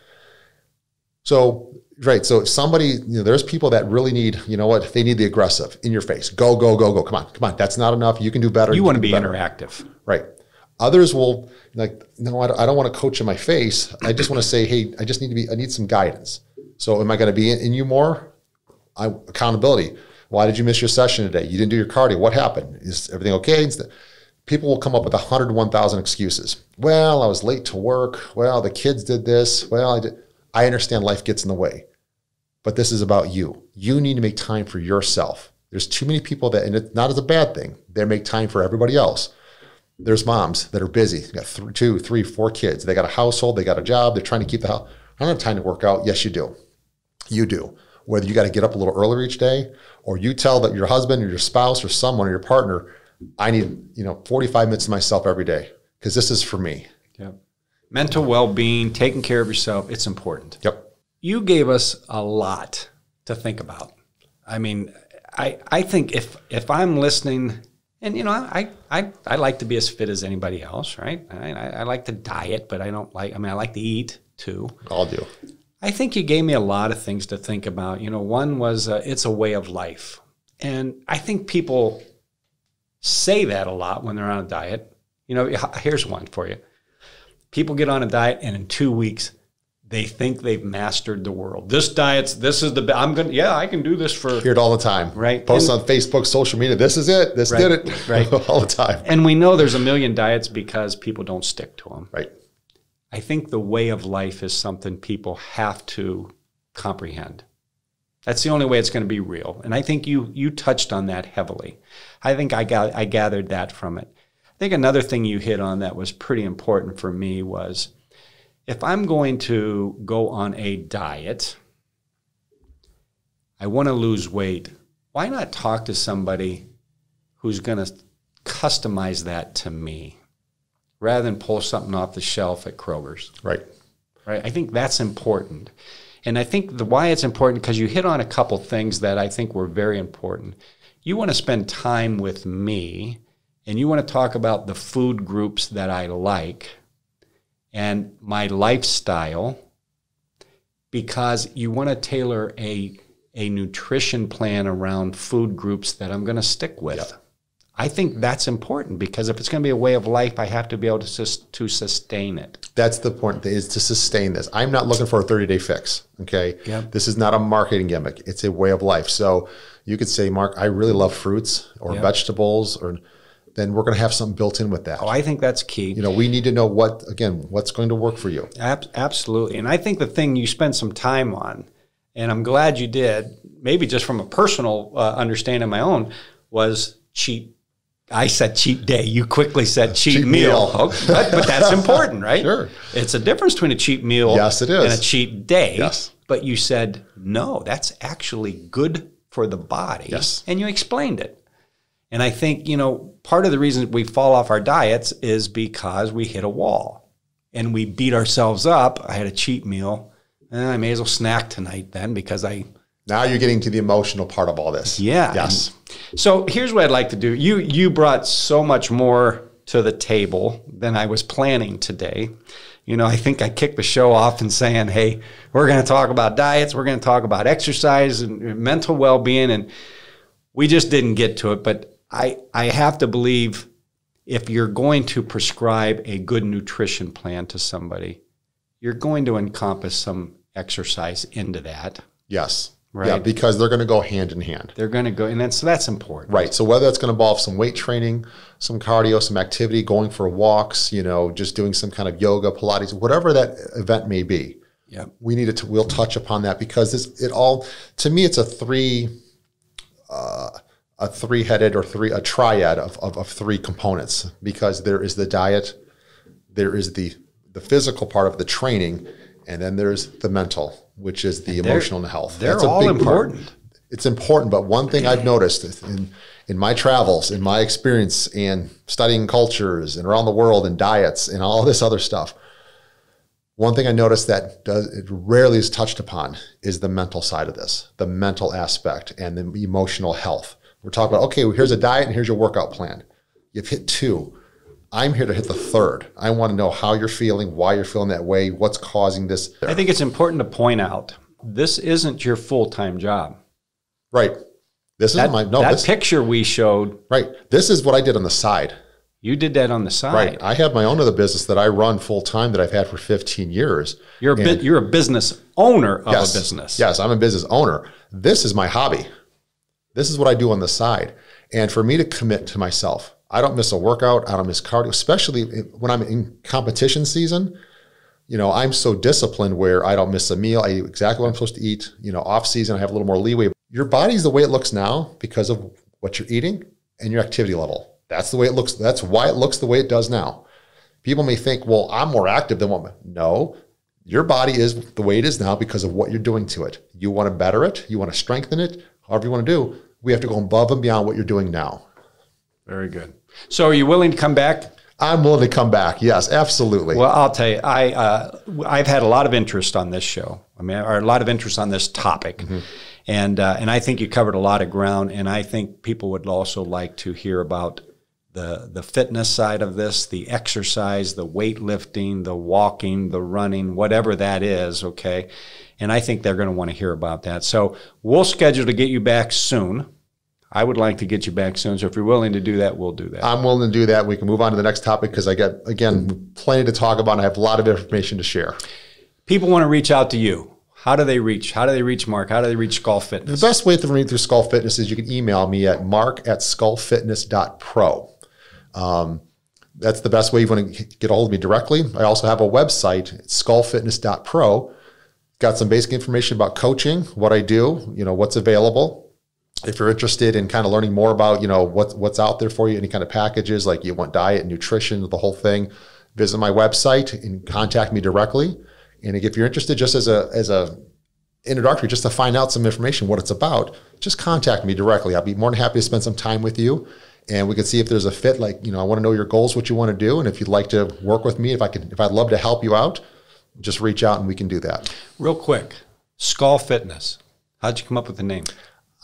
So right. So if somebody, you know, there's people that really need, you know what, they need the aggressive in your face. Go, go, go, go. Come on, come on. That's not enough. You can do better. You want to be better. interactive. Right. Others will like, no, I don't, I don't want to coach in my face. I just want to say, hey, I just need to be, I need some guidance. So am I going to be in, in you more? I, accountability. Why did you miss your session today? You didn't do your cardio. What happened? Is everything okay? People will come up with 101,000 excuses. Well, I was late to work. Well, the kids did this. Well, I did. I understand life gets in the way, but this is about you. You need to make time for yourself. There's too many people that, and it's not as a bad thing, they make time for everybody else. There's moms that are busy, they got th- two, three, four kids. They got a household, they got a job, they're trying to keep the house. I don't have time to work out. Yes, you do. You do. Whether you got to get up a little earlier each day, or you tell that your husband or your spouse or someone or your partner, I need, you know, 45 minutes to myself every day because this is for me. Yep. Mental well-being, taking care of yourself, it's important. Yep. You gave us a lot to think about. I mean, I I think if if I'm listening, and you know, I I I like to be as fit as anybody else, right? I, I, I like to diet, but I don't like. I mean, I like to eat too. I'll do. I think you gave me a lot of things to think about. You know, one was uh, it's a way of life, and I think people say that a lot when they're on a diet. You know, here's one for you. People get on a diet, and in two weeks, they think they've mastered the world. This diet's this is the I'm gonna yeah I can do this for Hear it all the time. Right. Post And- on Facebook, social media. This is it. This Right. did it. Right. [laughs] all the time. and we know there's a million diets because people don't stick to them. Right. I think the way of life is something people have to comprehend. That's the only way it's going to be real. And I think you you touched on that heavily. I think I got I gathered that from it. I think another thing you hit on that was pretty important for me was if I'm going to go on a diet, I want to lose weight. Why not talk to somebody who's going to customize that to me rather than pull something off the shelf at Kroger's? Right. right? I think that's important. And I think the why it's important because you hit on a couple things that I think were very important. You want to spend time with me and you want to talk about the food groups that I like and my lifestyle because you want to tailor a a nutrition plan around food groups that I'm going to stick with. I think that's important because if it's going to be a way of life, I have to be able to sus- to sustain it. That's the point is to sustain this. I'm not looking for a 30 day fix. Okay. Yep. This is not a marketing gimmick. It's a way of life. So you could say, Mark, I really love fruits or Yep. vegetables, or then we're going to have something built in with that. Oh, I think that's key. you know, we need to know what, again, what's going to work for you. Ab- absolutely. And I think the thing you spent some time on, and I'm glad you did, maybe just from a personal uh, understanding of my own, was cheat. I said cheat day. You quickly said cheat, Cheat meal. meal. [laughs] Okay, but, but that's [laughs] important, right? Sure. It's a difference between a cheap meal Yes, it is. and a cheap day. Yes. But you said, no, that's actually good for the body. Yes. And you explained it. And I think, you know, part of the reason we fall off our diets is because we hit a wall and we beat ourselves up. I had a cheat meal. Eh, I may as well snack tonight then because I Now you're getting to the emotional part of all this. Yeah. Yes. So here's what I'd like to do. You you brought so much more to the table than I was planning today. You know, I think I kicked the show off and saying, "Hey, we're going to talk about diets, we're going to talk about exercise and mental well-being," and we just didn't get to it. But I I have to believe if you're going to prescribe a good nutrition plan to somebody, you're going to encompass some exercise into that. Yes. Right. Yeah, because they're going to go hand in hand. They're going to go, and that's so that's important. Right. So whether that's going to involve some weight training, some cardio, some activity, going for walks, you know, just doing some kind of yoga, Pilates, whatever that event may be. Yeah. We need to. We'll touch upon that because this, it all. To me, it's a three. Uh, a three-headed or three a triad of, of, of three components because there is the diet, there is the the physical part of the training, and then there's the mental, which is the emotional and health. They're That's a all big part. important. It's important, but one thing I've noticed in in my travels, in my experience, and studying cultures and around the world and diets and all this other stuff, one thing I noticed that does it rarely is touched upon is the mental side of this, the mental aspect and the emotional health. We're talking about okay, well, here's a diet and here's your workout plan. You've hit two. I'm here to hit the third. I want to know how you're feeling, why you're feeling that way, what's causing this. I think it's important to point out this isn't your full time job. Right. This That, is my no. that This, picture we showed, right. This is what I did on the side. you did that on the side. Right. I have my own other business that I run full time that I've had for 15 years. You're a bit, you're a business owner of yes. a business. Yes, I'm a business owner. This is my hobby. This is what I do on the side. And for me to commit to myself, I don't miss a workout. I don't miss cardio, especially when I'm in competition season. You know, I'm so disciplined where I don't miss a meal. I eat exactly what I'm supposed to eat. You know, off season, I have a little more leeway. Your body's the way it looks now because of what you're eating and your activity level. That's the way it looks. That's why it looks the way it does now. People may think, well, I'm more active than what. No, your body is the way it is now because of what you're doing to it. You want to better it, you want to strengthen it, however you want to do. We have to go above and beyond what you're doing now. Very good. So are you willing to come back? I'm willing to come back. Yes, absolutely. Well, I'll tell you, I uh, I've had a lot of interest on this show. I mean, or a lot of interest on this topic, Mm-hmm. and uh, and I think you covered a lot of ground. And I think people would also like to hear about the the fitness side of this, the exercise, the weightlifting, the walking, the running, whatever that is. Okay, and I think they're going to want to hear about that. So we'll schedule to get you back soon. I would like to get you back soon. So if you're willing to do that, we'll do that. I'm willing to do that. We can move on to the next topic because I got, again, plenty to talk about. I have a lot of information to share. people want to reach out to you. How do they reach? How do they reach Mark? How do they reach Skull Fitness? The best way to read through Skull Fitness is you can email me at mark at skullfitness.pro. Um, that's the best way you want to get a hold of me directly. I also have a website, skullfitness.pro. Got some basic information about coaching, what I do, you know, what's available. If you're interested in kind of learning more about, you know, what's what's out there for you, any kind of packages, like you want diet, nutrition, the whole thing, visit my website and contact me directly. And if you're interested just as a as a introductory, just to find out some information, what it's about, just contact me directly. I'll be more than happy to spend some time with you and we can see if there's a fit. Like, you know, I want to know your goals, what you want to do. And if you'd like to work with me, if I could, if I'd love to help you out, just reach out and we can do that. Real quick, Skull Fitness. How'd you come up with the name?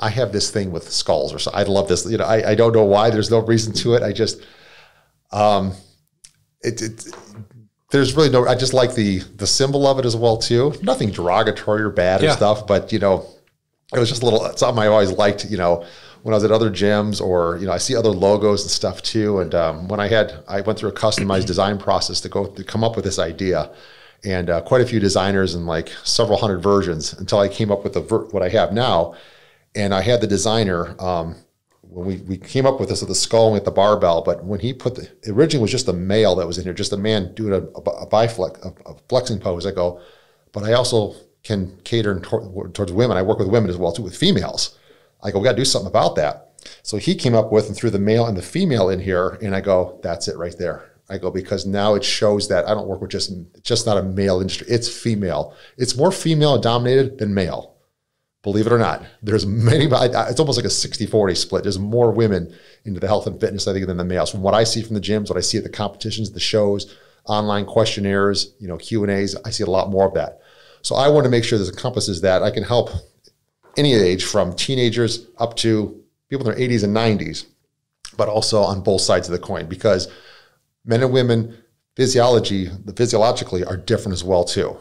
I have this thing with skulls or so. I love this. You know, I, I don't know why. There's no reason to it. I just, um, it, it, there's really no, I just like the, the symbol of it as well too. Nothing derogatory or bad Yeah. or stuff, but you know, it was just a little, something I always liked, you know, when I was at other gyms or, you know, I see other logos and stuff too. And, um, when I had, I went through a customized design process to go to come up with this idea and, uh, quite a few designers and like several hundred versions until I came up with the, ver- what I have now. And I had the designer, um, when we, we came up with this with the skull with the barbell, but when he put the originally was just a male that was in here, just a man doing a, a, a biflex, a, a flexing pose. I go, but I also can cater tor- towards women. I work with women as well too, with females. I go, we got to do something about that. So he came up with and threw the male and the female in here, and I go, that's it right there. I go because now it shows that I don't work with just just not a male industry. It's female. It's more female dominated than male believe it or not. There's many, it's almost like a 60 40 split. There's more women into the health and fitness, I think, than the males. From what I see from the gyms, what I see at the competitions, the shows, online questionnaires, you know, Q and A's, I see a lot more of that. So I want to make sure this encompasses that. I can help any age from teenagers up to people in their 80s and 90s, but also on both sides of the coin because men and women physiology, the physiologically are different as well too.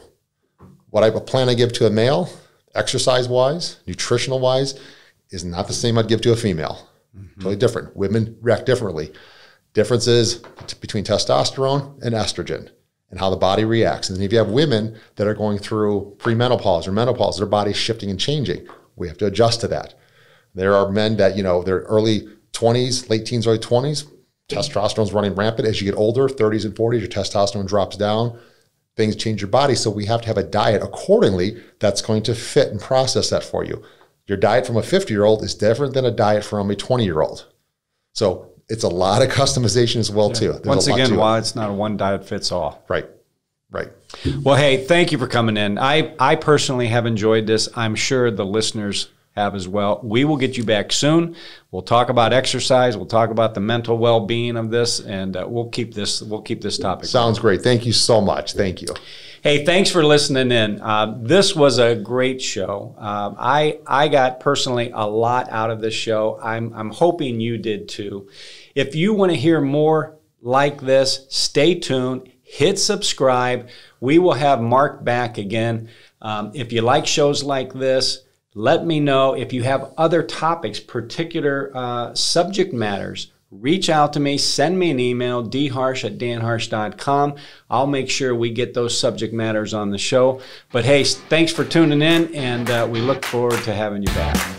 What I plan I give to a male, exercise wise, nutritional wise, is not the same I'd give to a female. Mm-hmm. Totally different. Women react differently. Differences between testosterone and estrogen and how the body reacts. And if you have women that are going through premenopause or menopause, their body's shifting and changing. We have to adjust to that. There are men that, you know, they're early 20s, late teens, early 20s, testosterone's running rampant. As you get older, 30s and 40s, your testosterone drops down. Things change your body. So we have to have a diet accordingly that's going to fit and process that for you. Your diet from a 50 year old is different than a diet from a 20 year old. So it's a lot of customization as well, yeah. too. There's Once again, why it's not a one diet fits all. Right. Right. Well, hey, thank you for coming in. I, I personally have enjoyed this. I'm sure the listeners have as well. We will get you back soon. We'll talk about exercise. We'll talk about the mental well-being of this, and uh, we'll keep this we'll keep this topic. Sounds great. Thank you so much. Thank you. Hey, thanks for listening in. Uh, this was a great show. Uh, I I got personally a lot out of this show. I'm I'm hoping you did too. If you want to hear more like this, stay tuned. Hit subscribe. We will have Mark back again. Um, if you like shows like this, let me know if you have other topics, particular uh, subject matters. Reach out to me, send me an email, dharsh at danharsh.com. I'll make sure we get those subject matters on the show. But hey, thanks for tuning in, and uh, we look forward to having you back.